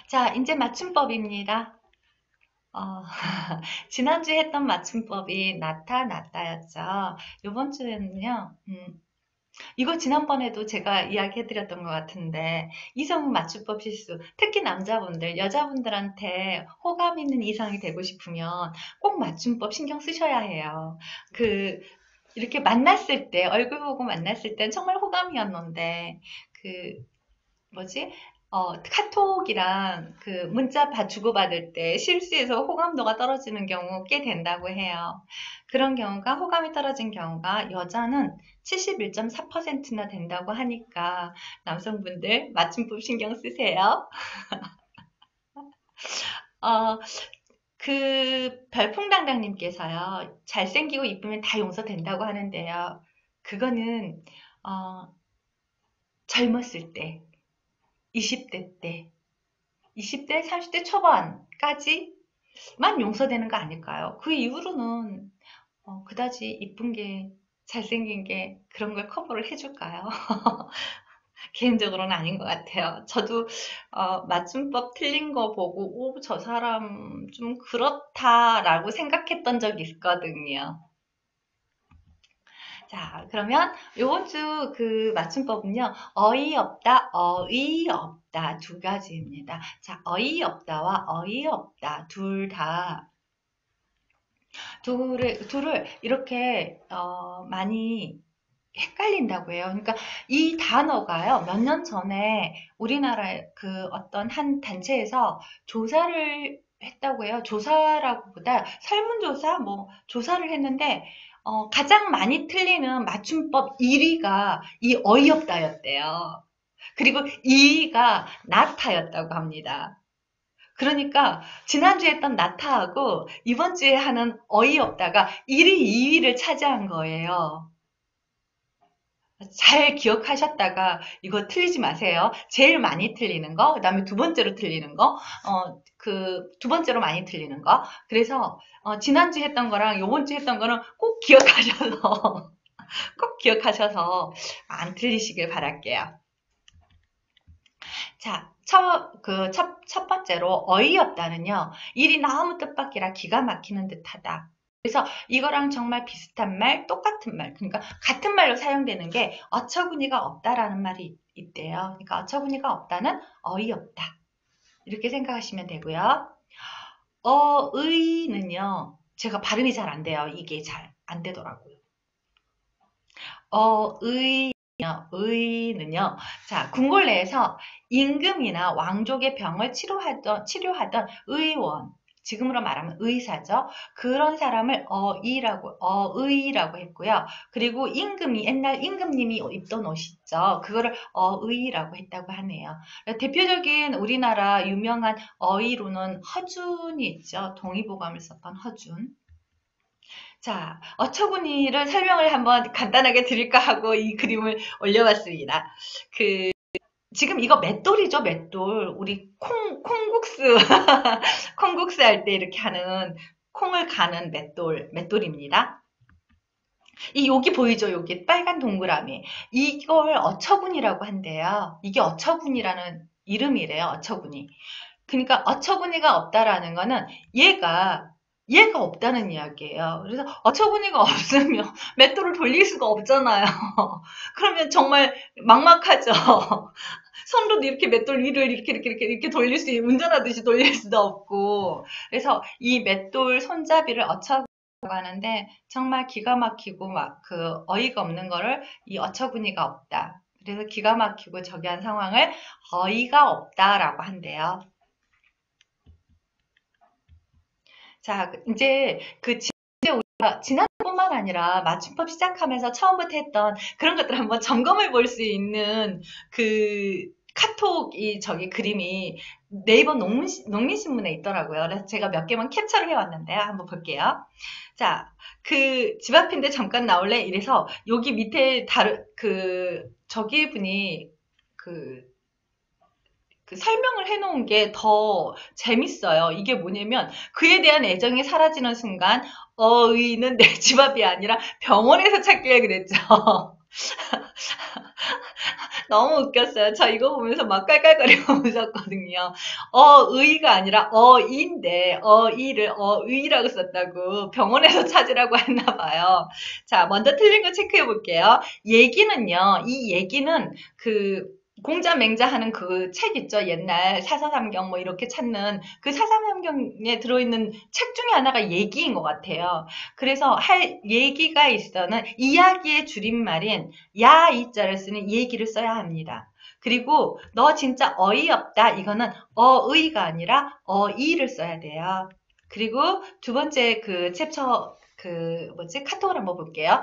자, 이제 맞춤법입니다. 어, 지난주에 했던 맞춤법이 나타났다였죠. 이번 주에는요, 음, 이거 지난번에도 제가 이야기해드렸던 것 같은데 이성 맞춤법 실수 특히 남자분들 여자분들한테 호감 있는 이성이 되고 싶으면 꼭 맞춤법 신경 쓰셔야 해요 그 이렇게 만났을 때 얼굴 보고 만났을 땐 정말 호감이었는데 그 뭐지 어, 카톡이랑 그 문자 주고받을 때 실수해서 호감도가 떨어지는 경우 꽤 된다고 해요. 그런 경우가 호감이 떨어진 경우가 여자는 71.4%나 된다고 하니까 남성분들 맞춤법 신경 쓰세요. 어, 그 별풍당당님께서요. 잘생기고 이쁘면 다 용서된다고 하는데요. 그거는 어, 젊었을 때 20대 때, 20대, 30대 초반까지만 용서되는 거 아닐까요? 그 이후로는 어, 그다지 이쁜 게 잘생긴 게 그런 걸 커버를 해줄까요? 개인적으로는 아닌 것 같아요. 저도 어, 맞춤법 틀린 거 보고 오, 저 사람 좀 그렇다라고 생각했던 적이 있거든요. 자, 그러면 요번 주 그 맞춤법은요. 어이없다, 어이없다 두 가지입니다. 자, 어이없다와 어이없다 둘 다 둘을, 둘을 이렇게 어, 많이 헷갈린다고 해요. 그러니까 이 단어가요. 몇 년 전에 우리나라 그 어떤 한 단체에서 조사를 했다고 해요. 조사라고 보다 설문조사 뭐 조사를 했는데 어, 가장 많이 틀리는 맞춤법 1위가 이 어이없다였대요. 그리고 2위가 나타였다고 합니다. 그러니까 지난주에 했던 나타하고 이번 주에 하는 어이없다가 1위, 2위를 차지한 거예요. 잘 기억하셨다가 이거 틀리지 마세요. 제일 많이 틀리는 거, 그 다음에 두 번째로 틀리는 거, 어, 그 두 번째로 많이 틀리는 거. 그래서 어, 지난주 했던 거랑 요번 주 했던 거는 꼭 기억하셔서 꼭 기억하셔서 안 틀리시길 바랄게요. 자, 첫, 그, 첫, 첫 번째로 어이없다는요. 일이 너무 뜻밖이라 기가 막히는 듯하다. 그래서 이거랑 정말 비슷한 말, 똑같은 말, 그러니까 같은 말로 사용되는 게 어처구니가 없다라는 말이 있대요. 그러니까 어처구니가 없다는 어이없다. 이렇게 생각하시면 되고요. 어의는요. 제가 발음이 잘 안 돼요. 이게 잘 안 되더라고요. 어의 의는요. 자, 궁궐 내에서 임금이나 왕족의 병을 치료하던 치료하던 의원 지금으로 말하면 의사죠. 그런 사람을 어이라고 어의라고 했고요. 그리고 임금이 옛날 임금님이 입던 옷 있죠. 그거를 어의라고 했다고 하네요. 대표적인 우리나라 유명한 어의로는 허준이 있죠. 동의보감을 썼던 허준. 자, 어처구니를 설명을 한번 간단하게 드릴까 하고 이 그림을 올려봤습니다. 그 지금 이거 맷돌이죠, 맷돌. 우리 콩, 콩국수. 콩국수 할 때 이렇게 하는 콩을 가는 맷돌, 맷돌입니다. 이 여기 보이죠? 여기 빨간 동그라미. 이걸 어처구니라고 한대요. 이게 어처구니라는 이름이래요. 어처구니. 그러니까 어처구니가 없다라는 거는 얘가 얘가 없다는 이야기예요. 그래서 어처구니가 없으면 맷돌을 돌릴 수가 없잖아요. 그러면 정말 막막하죠. 손으로도 이렇게 맷돌 위를 이렇게 이렇게 이렇게 이렇게 돌릴 수 운전하듯이 돌릴 수도 없고 그래서 이 맷돌 손잡이를 어처구니라고 하는데 정말 기가 막히고 막 그 어이가 없는 거를 이 어처구니가 없다. 그래서 기가 막히고 저기 한 상황을 어이가 없다라고 한대요. 자, 이제 그 지난번뿐만 아니라 맞춤법 시작하면서 처음부터 했던 그런 것들 한번 점검을 볼 수 있는 그 카톡 이 저기 그림이 네이버 농민, 농민신문에 있더라고요. 그래서 제가 몇 개만 캡처를 해왔는데요. 한번 볼게요. 자, 그 집 앞인데 잠깐 나올래? 이래서 여기 밑에 다른 그 저기 분이 그, 그 설명을 해놓은 게 더 재밌어요. 이게 뭐냐면 그에 대한 애정이 사라지는 순간 어의는 내 집 앞이 아니라 병원에서 찾길래 그랬죠. 너무 웃겼어요. 저 이거 보면서 막 깔깔거리고 웃었거든요. 어의가 아니라 어인데 어이를 어의라고 썼다고 병원에서 찾으라고 했나 봐요. 자, 먼저 틀린 거 체크해 볼게요. 얘기는요. 이 얘기는 그 공자 맹자 하는 그 책 있죠. 옛날 사사삼경 뭐 이렇게 찾는 그 사사삼경에 들어있는 책 중에 하나가 얘기인 것 같아요. 그래서 할 얘기가 있어는 이야기의 줄임말인 야 이자를 쓰는 얘기를 써야 합니다. 그리고 너 진짜 어이없다. 이거는 어의가 아니라 어이를 써야 돼요. 그리고 두 번째 그 챕처 그 뭐지 카톡을 한번 볼게요.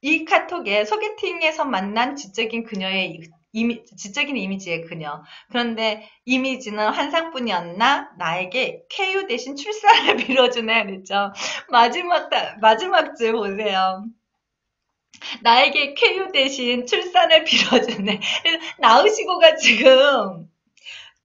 이 카톡에 소개팅에서 만난 지적인 그녀의 이미, 지적인 이미지의 그녀. 그런데 이미지는 환상뿐이었나? 나에게 KU 대신 출산을 빌어주네. 그랬죠. 마지막, 마지막 줄 보세요. 나에게 KU 대신 출산을 빌어주네. 나으시고가 지금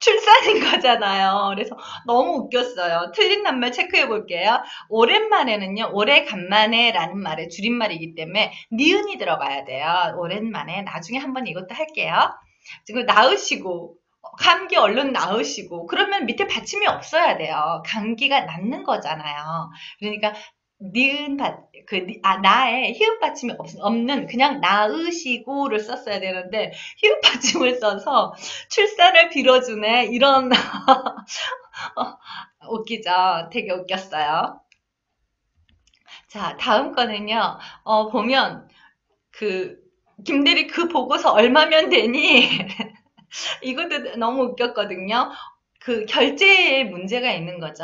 출산인 거잖아요. 그래서 너무 웃겼어요. 틀린 낱말 체크해 볼게요. 오랜만에는요, 오래간만에 라는 말의 줄임말이기 때문에 니은이 들어가야 돼요. 오랜만에. 나중에 한번 이것도 할게요. 지금 나으시고, 감기 얼른 나으시고, 그러면 밑에 받침이 없어야 돼요. 감기가 낫는 거잖아요. 그러니까 니은 받, 그, 아, 나의 히읗 받침이 없, 없는 그냥 나으시고를 썼어야 되는데, 히읗 받침을 써서 출산을 빌어주네. 이런, 어, 웃기죠? 되게 웃겼어요. 자, 다음 거는요, 어, 보면, 그, 김대리 그 보고서 얼마면 되니? 이것도 너무 웃겼거든요. 그 결제에 문제가 있는 거죠.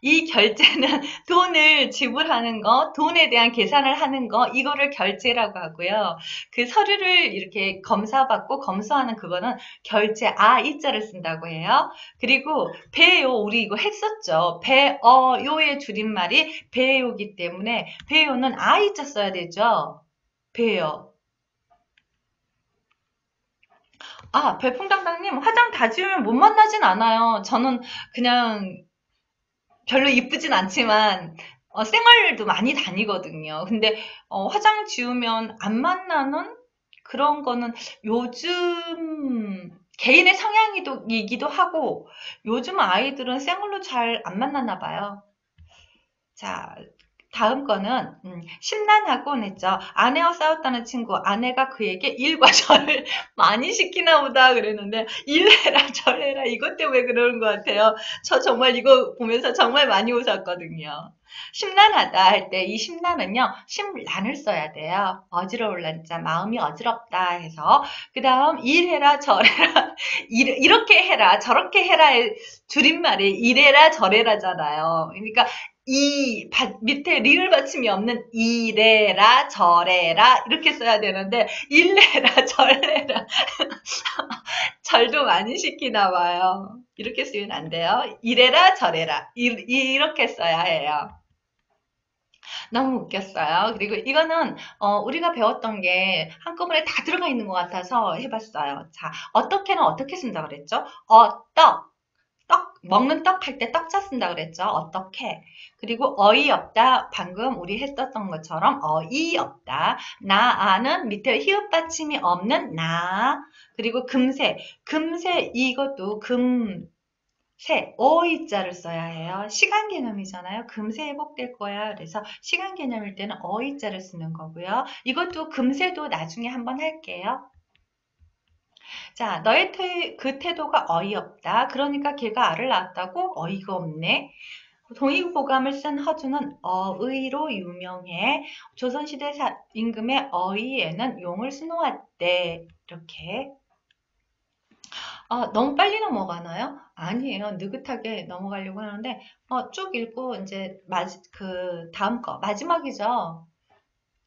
이 결제는 돈을 지불하는 거, 돈에 대한 계산을 하는 거, 이거를 결제라고 하고요. 그 서류를 이렇게 검사받고 검수하는 그거는 결제, 아, 이자를 쓴다고 해요. 그리고 배요, 우리 이거 했었죠. 배어 요의 줄임말이 배요기 때문에 배요는 아, 이자 써야 되죠. 배요. 아, 별풍당당님, 화장 다 지우면 못 만나진 않아요. 저는 그냥 별로 이쁘진 않지만, 어, 생얼도 많이 다니거든요. 근데, 어, 화장 지우면 안 만나는 그런 거는 요즘 개인의 성향이기도 하고, 요즘 아이들은 생얼로 잘 안 만나나 봐요. 자, 다음 거는 음, 심란하곤 했죠. 아내와 싸웠다는 친구, 아내가 그에게 일과 절을 많이 시키나 보다 그랬는데 일해라 절해라 이것 때문에 그러는 것 같아요. 저 정말 이거 보면서 정말 많이 웃었거든요. 심란하다 할 때 이 심란은요 심란을 써야 돼요. 어지러울란 자 마음이 어지럽다 해서 그 다음 일해라 절해라 이렇게 해라 저렇게 해라의 줄임말이 이래라 저래라잖아요. 그러니까 이 밑에 리을 받침이 없는 이래라 저래라 이렇게 써야 되는데 일래라 절래라 절도 많이 시키나 봐요. 이렇게 쓰면 안 돼요. 이래라 저래라 이, 이렇게 써야 해요. 너무 웃겼어요. 그리고 이거는 어, 우리가 배웠던 게 한꺼번에 다 들어가 있는 것 같아서 해봤어요. 자, 어떻게는 어떻게 쓴다 그랬죠? 어떡 떡 먹는 떡 할 때 떡자 쓴다 그랬죠. 어떻게? 그리고 어이없다. 방금 우리 했었던 것처럼 어이없다. 나 아는 밑에 히읗 받침이 없는 나. 그리고 금세. 금세 이것도 금 세, 어이자를 써야 해요. 시간 개념이잖아요. 금세 회복될 거야. 그래서 시간 개념일 때는 어이자를 쓰는 거고요. 이것도 금세도 나중에 한번 할게요. 자, 너의 태, 그 태도가 어이없다. 그러니까 걔가 알을 낳았다고 어이가 없네. 동의보감을 쓴 허주는 어의로 유명해. 조선시대 사, 임금의 어의에는 용을 수놓았대. 이렇게. 어, 너무 빨리 넘어가나요? 아니에요. 느긋하게 넘어가려고 하는데 어, 쭉 읽고 이제 마지, 그 다음 거 마지막이죠.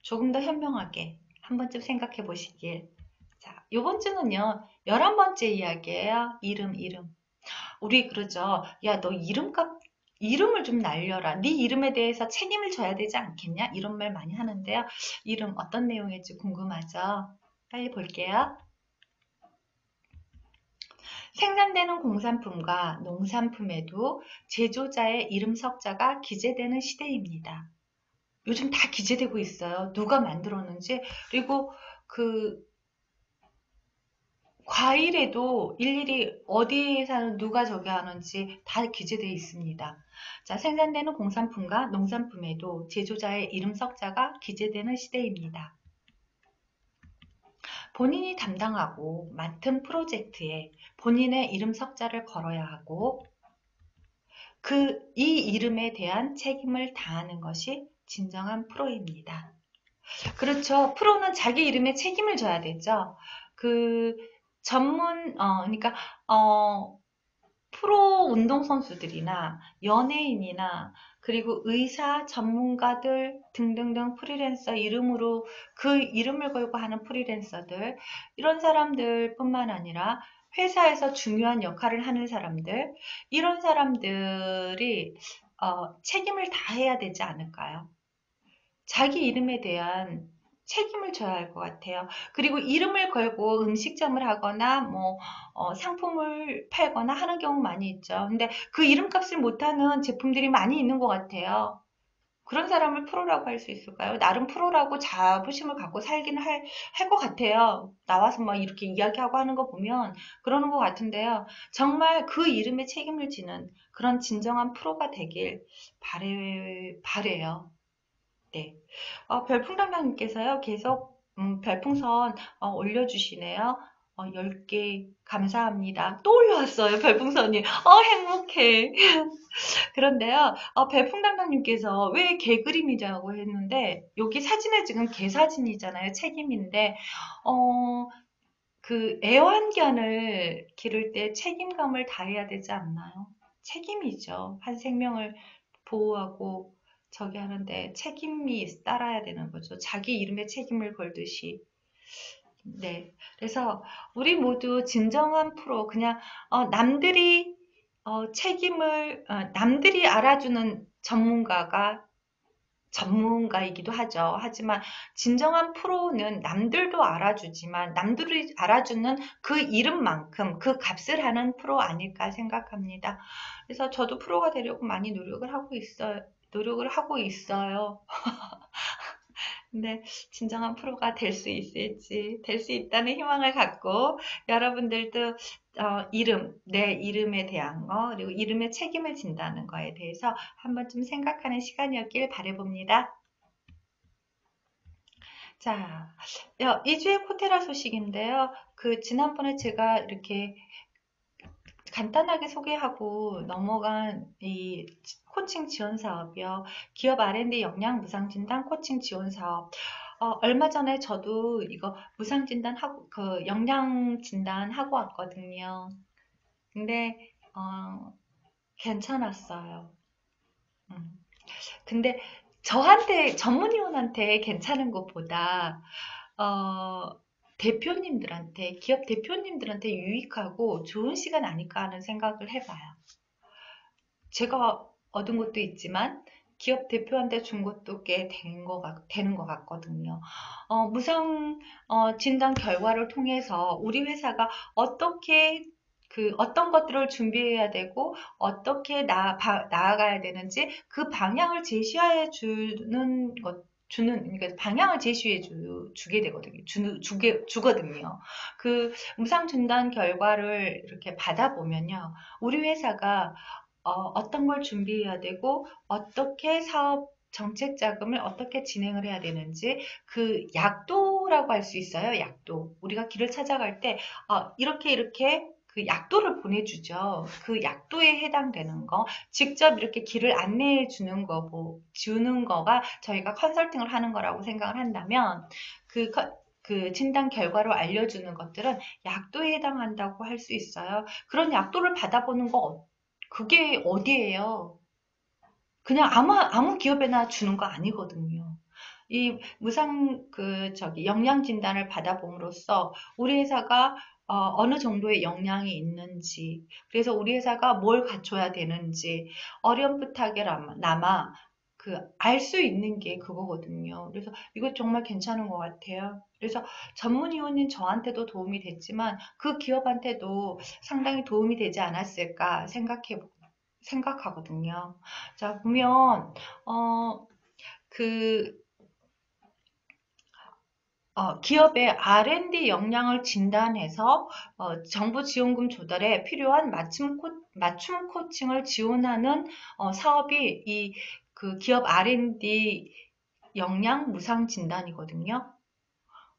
조금 더 현명하게 한 번쯤 생각해 보시길 자, 요번 주는요, 11번째 이야기예요. 이름, 이름. 우리 그러죠. 야, 너 이름값, 이름을 좀 날려라. 네 이름에 대해서 책임을 져야 되지 않겠냐? 이런 말 많이 하는데요. 이름 어떤 내용일지 궁금하죠? 빨리 볼게요. 생산되는 공산품과 농산품에도 제조자의 이름 석자가 기재되는 시대입니다. 요즘 다 기재되고 있어요. 누가 만들었는지. 그리고 그 과일에도 일일이 어디에 사는 누가 저기 하는지 다 기재되어 있습니다. 자, 생산되는 공산품과 농산품에도 제조자의 이름 석자가 기재되는 시대입니다. 본인이 담당하고 맡은 프로젝트에 본인의 이름 석자를 걸어야 하고 그 이 이름에 대한 책임을 다하는 것이 진정한 프로입니다. 그렇죠. 프로는 자기 이름에 책임을 져야 되죠. 그 전문, 어, 그러니까, 어, 프로 운동선수들이나 연예인이나 그리고 의사, 전문가들 등등등 프리랜서 이름으로 그 이름을 걸고 하는 프리랜서들 이런 사람들 뿐만 아니라 회사에서 중요한 역할을 하는 사람들 이런 사람들이 어, 책임을 다해야 되지 않을까요? 자기 이름에 대한 책임을 져야 할 것 같아요. 그리고 이름을 걸고 음식점을 하거나 뭐 어, 상품을 팔거나 하는 경우 많이 있죠. 근데 그 이름값을 못하는 제품들이 많이 있는 것 같아요. 그런 사람을 프로라고 할 수 있을까요? 나름 프로라고 자부심을 갖고 살기는 할, 할 것 같아요. 나와서 막 이렇게 이야기하고 하는 거 보면 그러는 것 같은데요. 정말 그 이름에 책임을 지는 그런 진정한 프로가 되길 바래, 바래요. 네. 어, 별풍당당님께서요, 계속, 음, 별풍선 어, 올려주시네요. 어, 10개 감사합니다. 또 올라왔어요, 별풍선이. 어, 행복해. 그런데요, 어, 별풍당당님께서 왜 개 그림이라고 했는데, 여기 사진에 지금 개 사진이잖아요. 책임인데, 어, 그 애완견을 기를 때 책임감을 다해야 되지 않나요? 책임이죠. 한 생명을 보호하고 저기 하는데 책임이 따라야 되는 거죠. 자기 이름에 책임을 걸듯이. 네. 그래서 우리 모두 진정한 프로, 그냥, 어, 남들이, 어, 책임을, 어, 남들이 알아주는 전문가가 전문가이기도 하죠. 하지만 진정한 프로는 남들도 알아주지만 남들이 알아주는 그 이름만큼 그 값을 하는 프로 아닐까 생각합니다. 그래서 저도 프로가 되려고 많이 노력을 하고 있어요. 노력을 하고 있어요. 근데 진정한 프로가 될 수 있을지, 될 수 있다는 희망을 갖고 여러분들도 어, 이름, 내 이름에 대한 거, 그리고 이름에 책임을 진다는 거에 대해서 한번 좀 생각하는 시간이었길 바래봅니다. 자, 이주의 코테라 소식인데요. 그 지난번에 제가 이렇게 간단하게 소개하고 넘어간 이 코칭 지원 사업이요. 기업 R&D 역량 무상 진단 코칭 지원 사업. 어, 얼마 전에 저도 이거 무상 진단 하고 그 역량 진단 하고 왔거든요. 근데 어, 괜찮았어요. 음. 근데 저한테 전문위원한테 괜찮은 것보다 어, 대표님들한테, 기업 대표님들한테 유익하고 좋은 시간 아닐까 하는 생각을 해봐요. 제가 얻은 것도 있지만 기업 대표한테 준 것도 꽤 것, 같, 되는 것 같거든요. 어, 무상 어, 진단 결과를 통해서 우리 회사가 어떻게 그 어떤 것들을 준비해야 되고 어떻게 나, 바, 나아가야 되는지 그 방향을 제시해 주는 것 주는 그러니까 방향을 제시해 주, 주게 되거든요. 주, 주게 주거든요. 그 무상 진단 결과를 이렇게 받아 보면요. 우리 회사가 어, 떤 걸 준비해야 되고 어떻게 사업 정책 자금을 어떻게 진행을 해야 되는지 그 약도라고 할 수 있어요. 약도. 우리가 길을 찾아갈 때 어, 이렇게 이렇게 그 약도를 보내주죠. 그 약도에 해당되는 거, 직접 이렇게 길을 안내해 주는 거, 뭐, 주는 거가 저희가 컨설팅을 하는 거라고 생각을 한다면, 그, 그 진단 결과로 알려주는 것들은 약도에 해당한다고 할 수 있어요. 그런 약도를 받아보는 거, 그게 어디예요? 그냥 아무, 아무 기업에나 주는 거 아니거든요. 이 무상 그 저기 영양 진단을 받아봄으로써 우리 회사가 어, 느 정도의 역량이 있는지, 그래서 우리 회사가 뭘 갖춰야 되는지, 어렴풋하게나마 그 알 수 있는 게 그거거든요. 그래서 이거 정말 괜찮은 것 같아요. 그래서 전문 위원인 저한테도 도움이 됐지만 그 기업한테도 상당히 도움이 되지 않았을까 생각해 생각하거든요. 자 보면 어그 어, 기업의 R&D 역량을 진단해서 어, 정부 지원금 조달에 필요한 맞춤, 코, 맞춤 코칭을 지원하는 어, 사업이 이 그 기업 R&D 역량 무상 진단이거든요.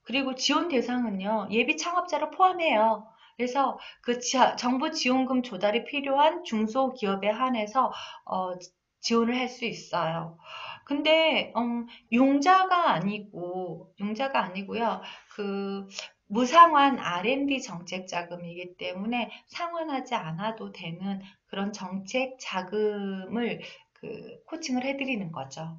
그리고 지원 대상은요 예비 창업자를 포함해요. 그래서 그 지하, 정부 지원금 조달이 필요한 중소기업에 한해서 어, 지원을 할 수 있어요. 근데 음, 용자가 아니고 용자가 아니고요. 그 무상환 R&D 정책 자금이기 때문에 상환하지 않아도 되는 그런 정책 자금을 그 코칭을 해드리는 거죠.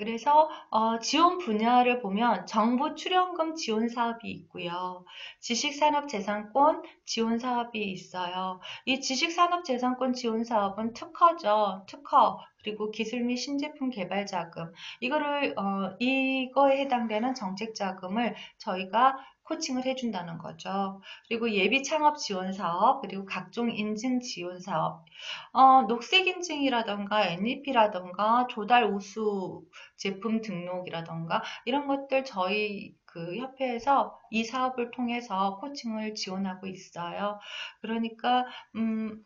그래서 어, 지원 분야를 보면 정부 출연금 지원 사업이 있고요. 지식산업재산권 지원 사업이 있어요. 이 지식산업재산권 지원 사업은 특허죠. 특허 그리고 기술 및 신제품 개발 자금 이거를 어, 이거에 해당되는 정책 자금을 저희가 코칭을 해준다는 거죠. 그리고 예비 창업 지원 사업, 그리고 각종 인증 지원 사업, 어, 녹색 인증이라던가 NEP라던가 조달 우수 제품 등록이라던가 이런 것들 저희 그 협회에서 이 사업을 통해서 코칭을 지원하고 있어요. 그러니까 음,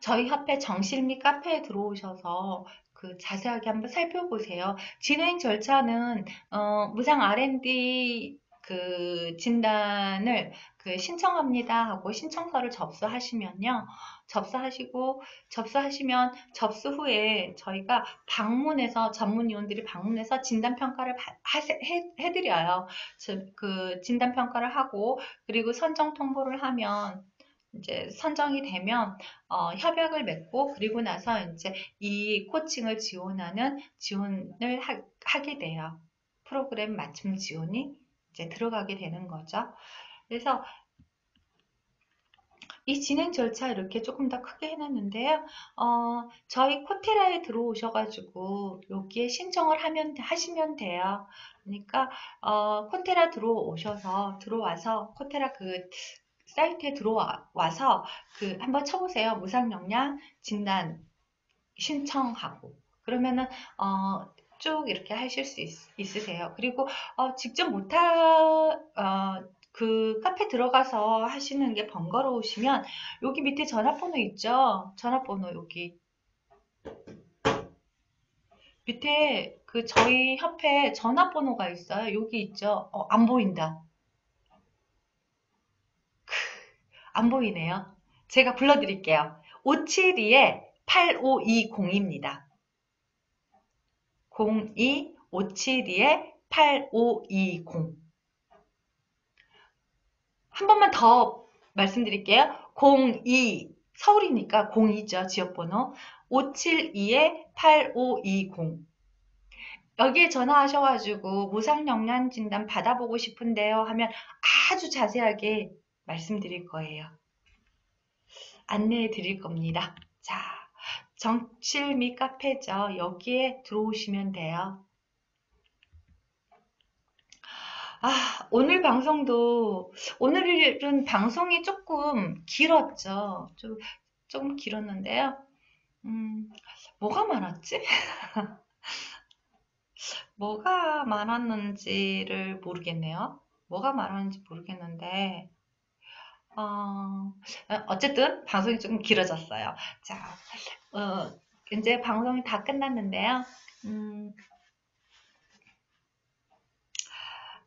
저희 협회 정실 및 카페에 들어오셔서 그 자세하게 한번 살펴보세요. 진행 절차는 어, 무상 R&D 그 진단을 그 신청합니다 하고 신청서를 접수하시면요. 접수하시고 접수하시면 접수 후에 저희가 방문해서 전문위원들이 방문해서 진단 평가를 해드려요. 그 진단 평가를 하고 그리고 선정 통보를 하면 이제 선정이 되면 어, 협약을 맺고 그리고 나서 이제 이 코칭을 지원하는 지원을 하, 하게 돼요. 프로그램 맞춤 지원이 이제 들어가게 되는 거죠. 그래서 이 진행 절차 이렇게 조금 더 크게 해놨는데요. 어, 저희 코테라에 들어오셔가지고 여기에 신청을 하면 하시면 돼요. 그러니까 어, 코테라 들어오셔서 들어와서 코테라 그 사이트에 들어와서 그 한번 쳐보세요. 무상역량 진단 신청하고 그러면은 어, 쭉 이렇게 하실 수 있, 으세요 그리고 어, 직접 못하 어, 그 카페 들어가서 하시는 게 번거로우시면 여기 밑에 전화번호 있죠? 전화번호 여기 밑에 그 저희 협회 전화번호가 있어요. 여기 있죠? 어, 안 보인다. 안 보이네요. 제가 불러드릴게요. 572에 8520입니다. 02-572에 8520. 한 번만 더 말씀드릴게요. 02, 서울이니까 02죠. 지역번호. 572에 8520. 여기에 전화하셔가지고 무상영양 진단 받아보고 싶은데요 하면 아주 자세하게 말씀드릴 거예요. 안내해 드릴 겁니다. 자, 정칠 및 카페죠. 여기에 들어오시면 돼요. 아, 오늘 방송도, 오늘은 방송이 조금 길었죠. 좀, 조금 길었는데요. 음, 뭐가 많았지? 뭐가 많았는지를 모르겠네요. 뭐가 많았는지 모르겠는데, 어, 어쨌든 방송이 조금 길어졌어요. 자, 어, 이제 방송이 다 끝났는데요. 음,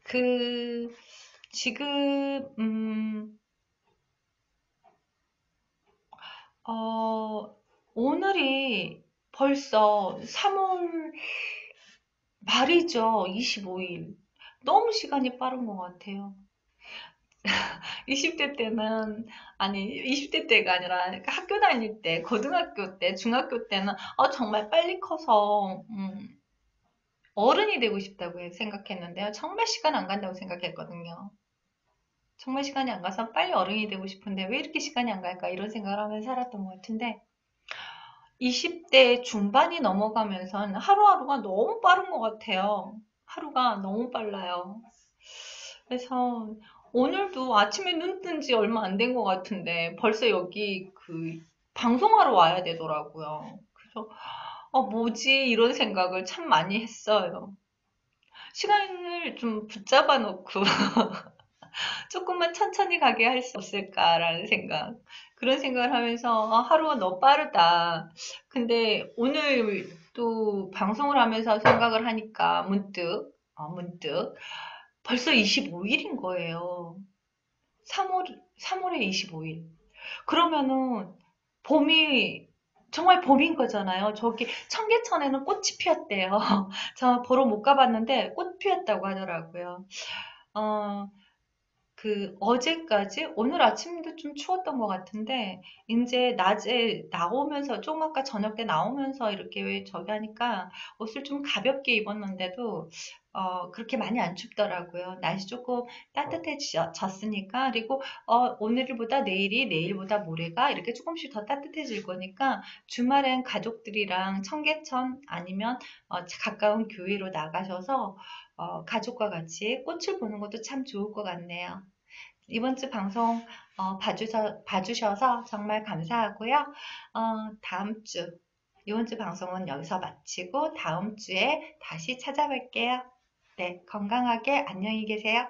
그, 지금, 음, 어, 오늘이 벌써 3월 말이죠. 25일. 너무 시간이 빠른 것 같아요. 20대 때는 아니 20대 때가 아니라 학교 다닐 때 고등학교 때 중학교 때는 어, 정말 빨리 커서 음, 어른이 되고 싶다고 생각했는데요. 정말 시간 안 간다고 생각했거든요. 정말 시간이 안 가서 빨리 어른이 되고 싶은데 왜 이렇게 시간이 안 갈까? 이런 생각을 하면서 살았던 것 같은데 20대 중반이 넘어가면서 하루하루가 너무 빠른 것 같아요. 하루가 너무 빨라요. 그래서 오늘도 아침에 눈 뜬 지 얼마 안 된 것 같은데 벌써 여기 그 방송하러 와야 되더라고요. 그래서 어, 뭐지 이런 생각을 참 많이 했어요. 시간을 좀 붙잡아 놓고 조금만 천천히 가게 할 수 없을까라는 생각 그런 생각을 하면서 아, 하루가 너무 빠르다. 근데 오늘 또 방송을 하면서 생각을 하니까 문득 어, 문득 벌써 25일인 거예요. 3월, 3월에 25일. 그러면은 봄이 정말 봄인 거잖아요. 저기 청계천에는 꽃이 피었대요. 저 보러 못 가봤는데 꽃 피었다고 하더라고요. 어, 그 어제까지 오늘 아침도 좀 추웠던 것 같은데 이제 낮에 나오면서 좀 아까 저녁 때 나오면서 이렇게 저기 하니까 옷을 좀 가볍게 입었는데도 어, 그렇게 많이 안 춥더라고요. 날씨 조금 따뜻해졌으니까 그리고 어, 오늘보다 내일이 내일보다 모레가 이렇게 조금씩 더 따뜻해질 거니까 주말엔 가족들이랑 청계천 아니면 어, 가까운 교회로 나가셔서 어, 가족과 같이 꽃을 보는 것도 참 좋을 것 같네요. 이번 주 방송 어, 봐주셔, 봐주셔서 정말 감사하고요. 어, 다음 주, 이번 주 방송은 여기서 마치고 다음 주에 다시 찾아뵐게요. 네, 건강하게 안녕히 계세요.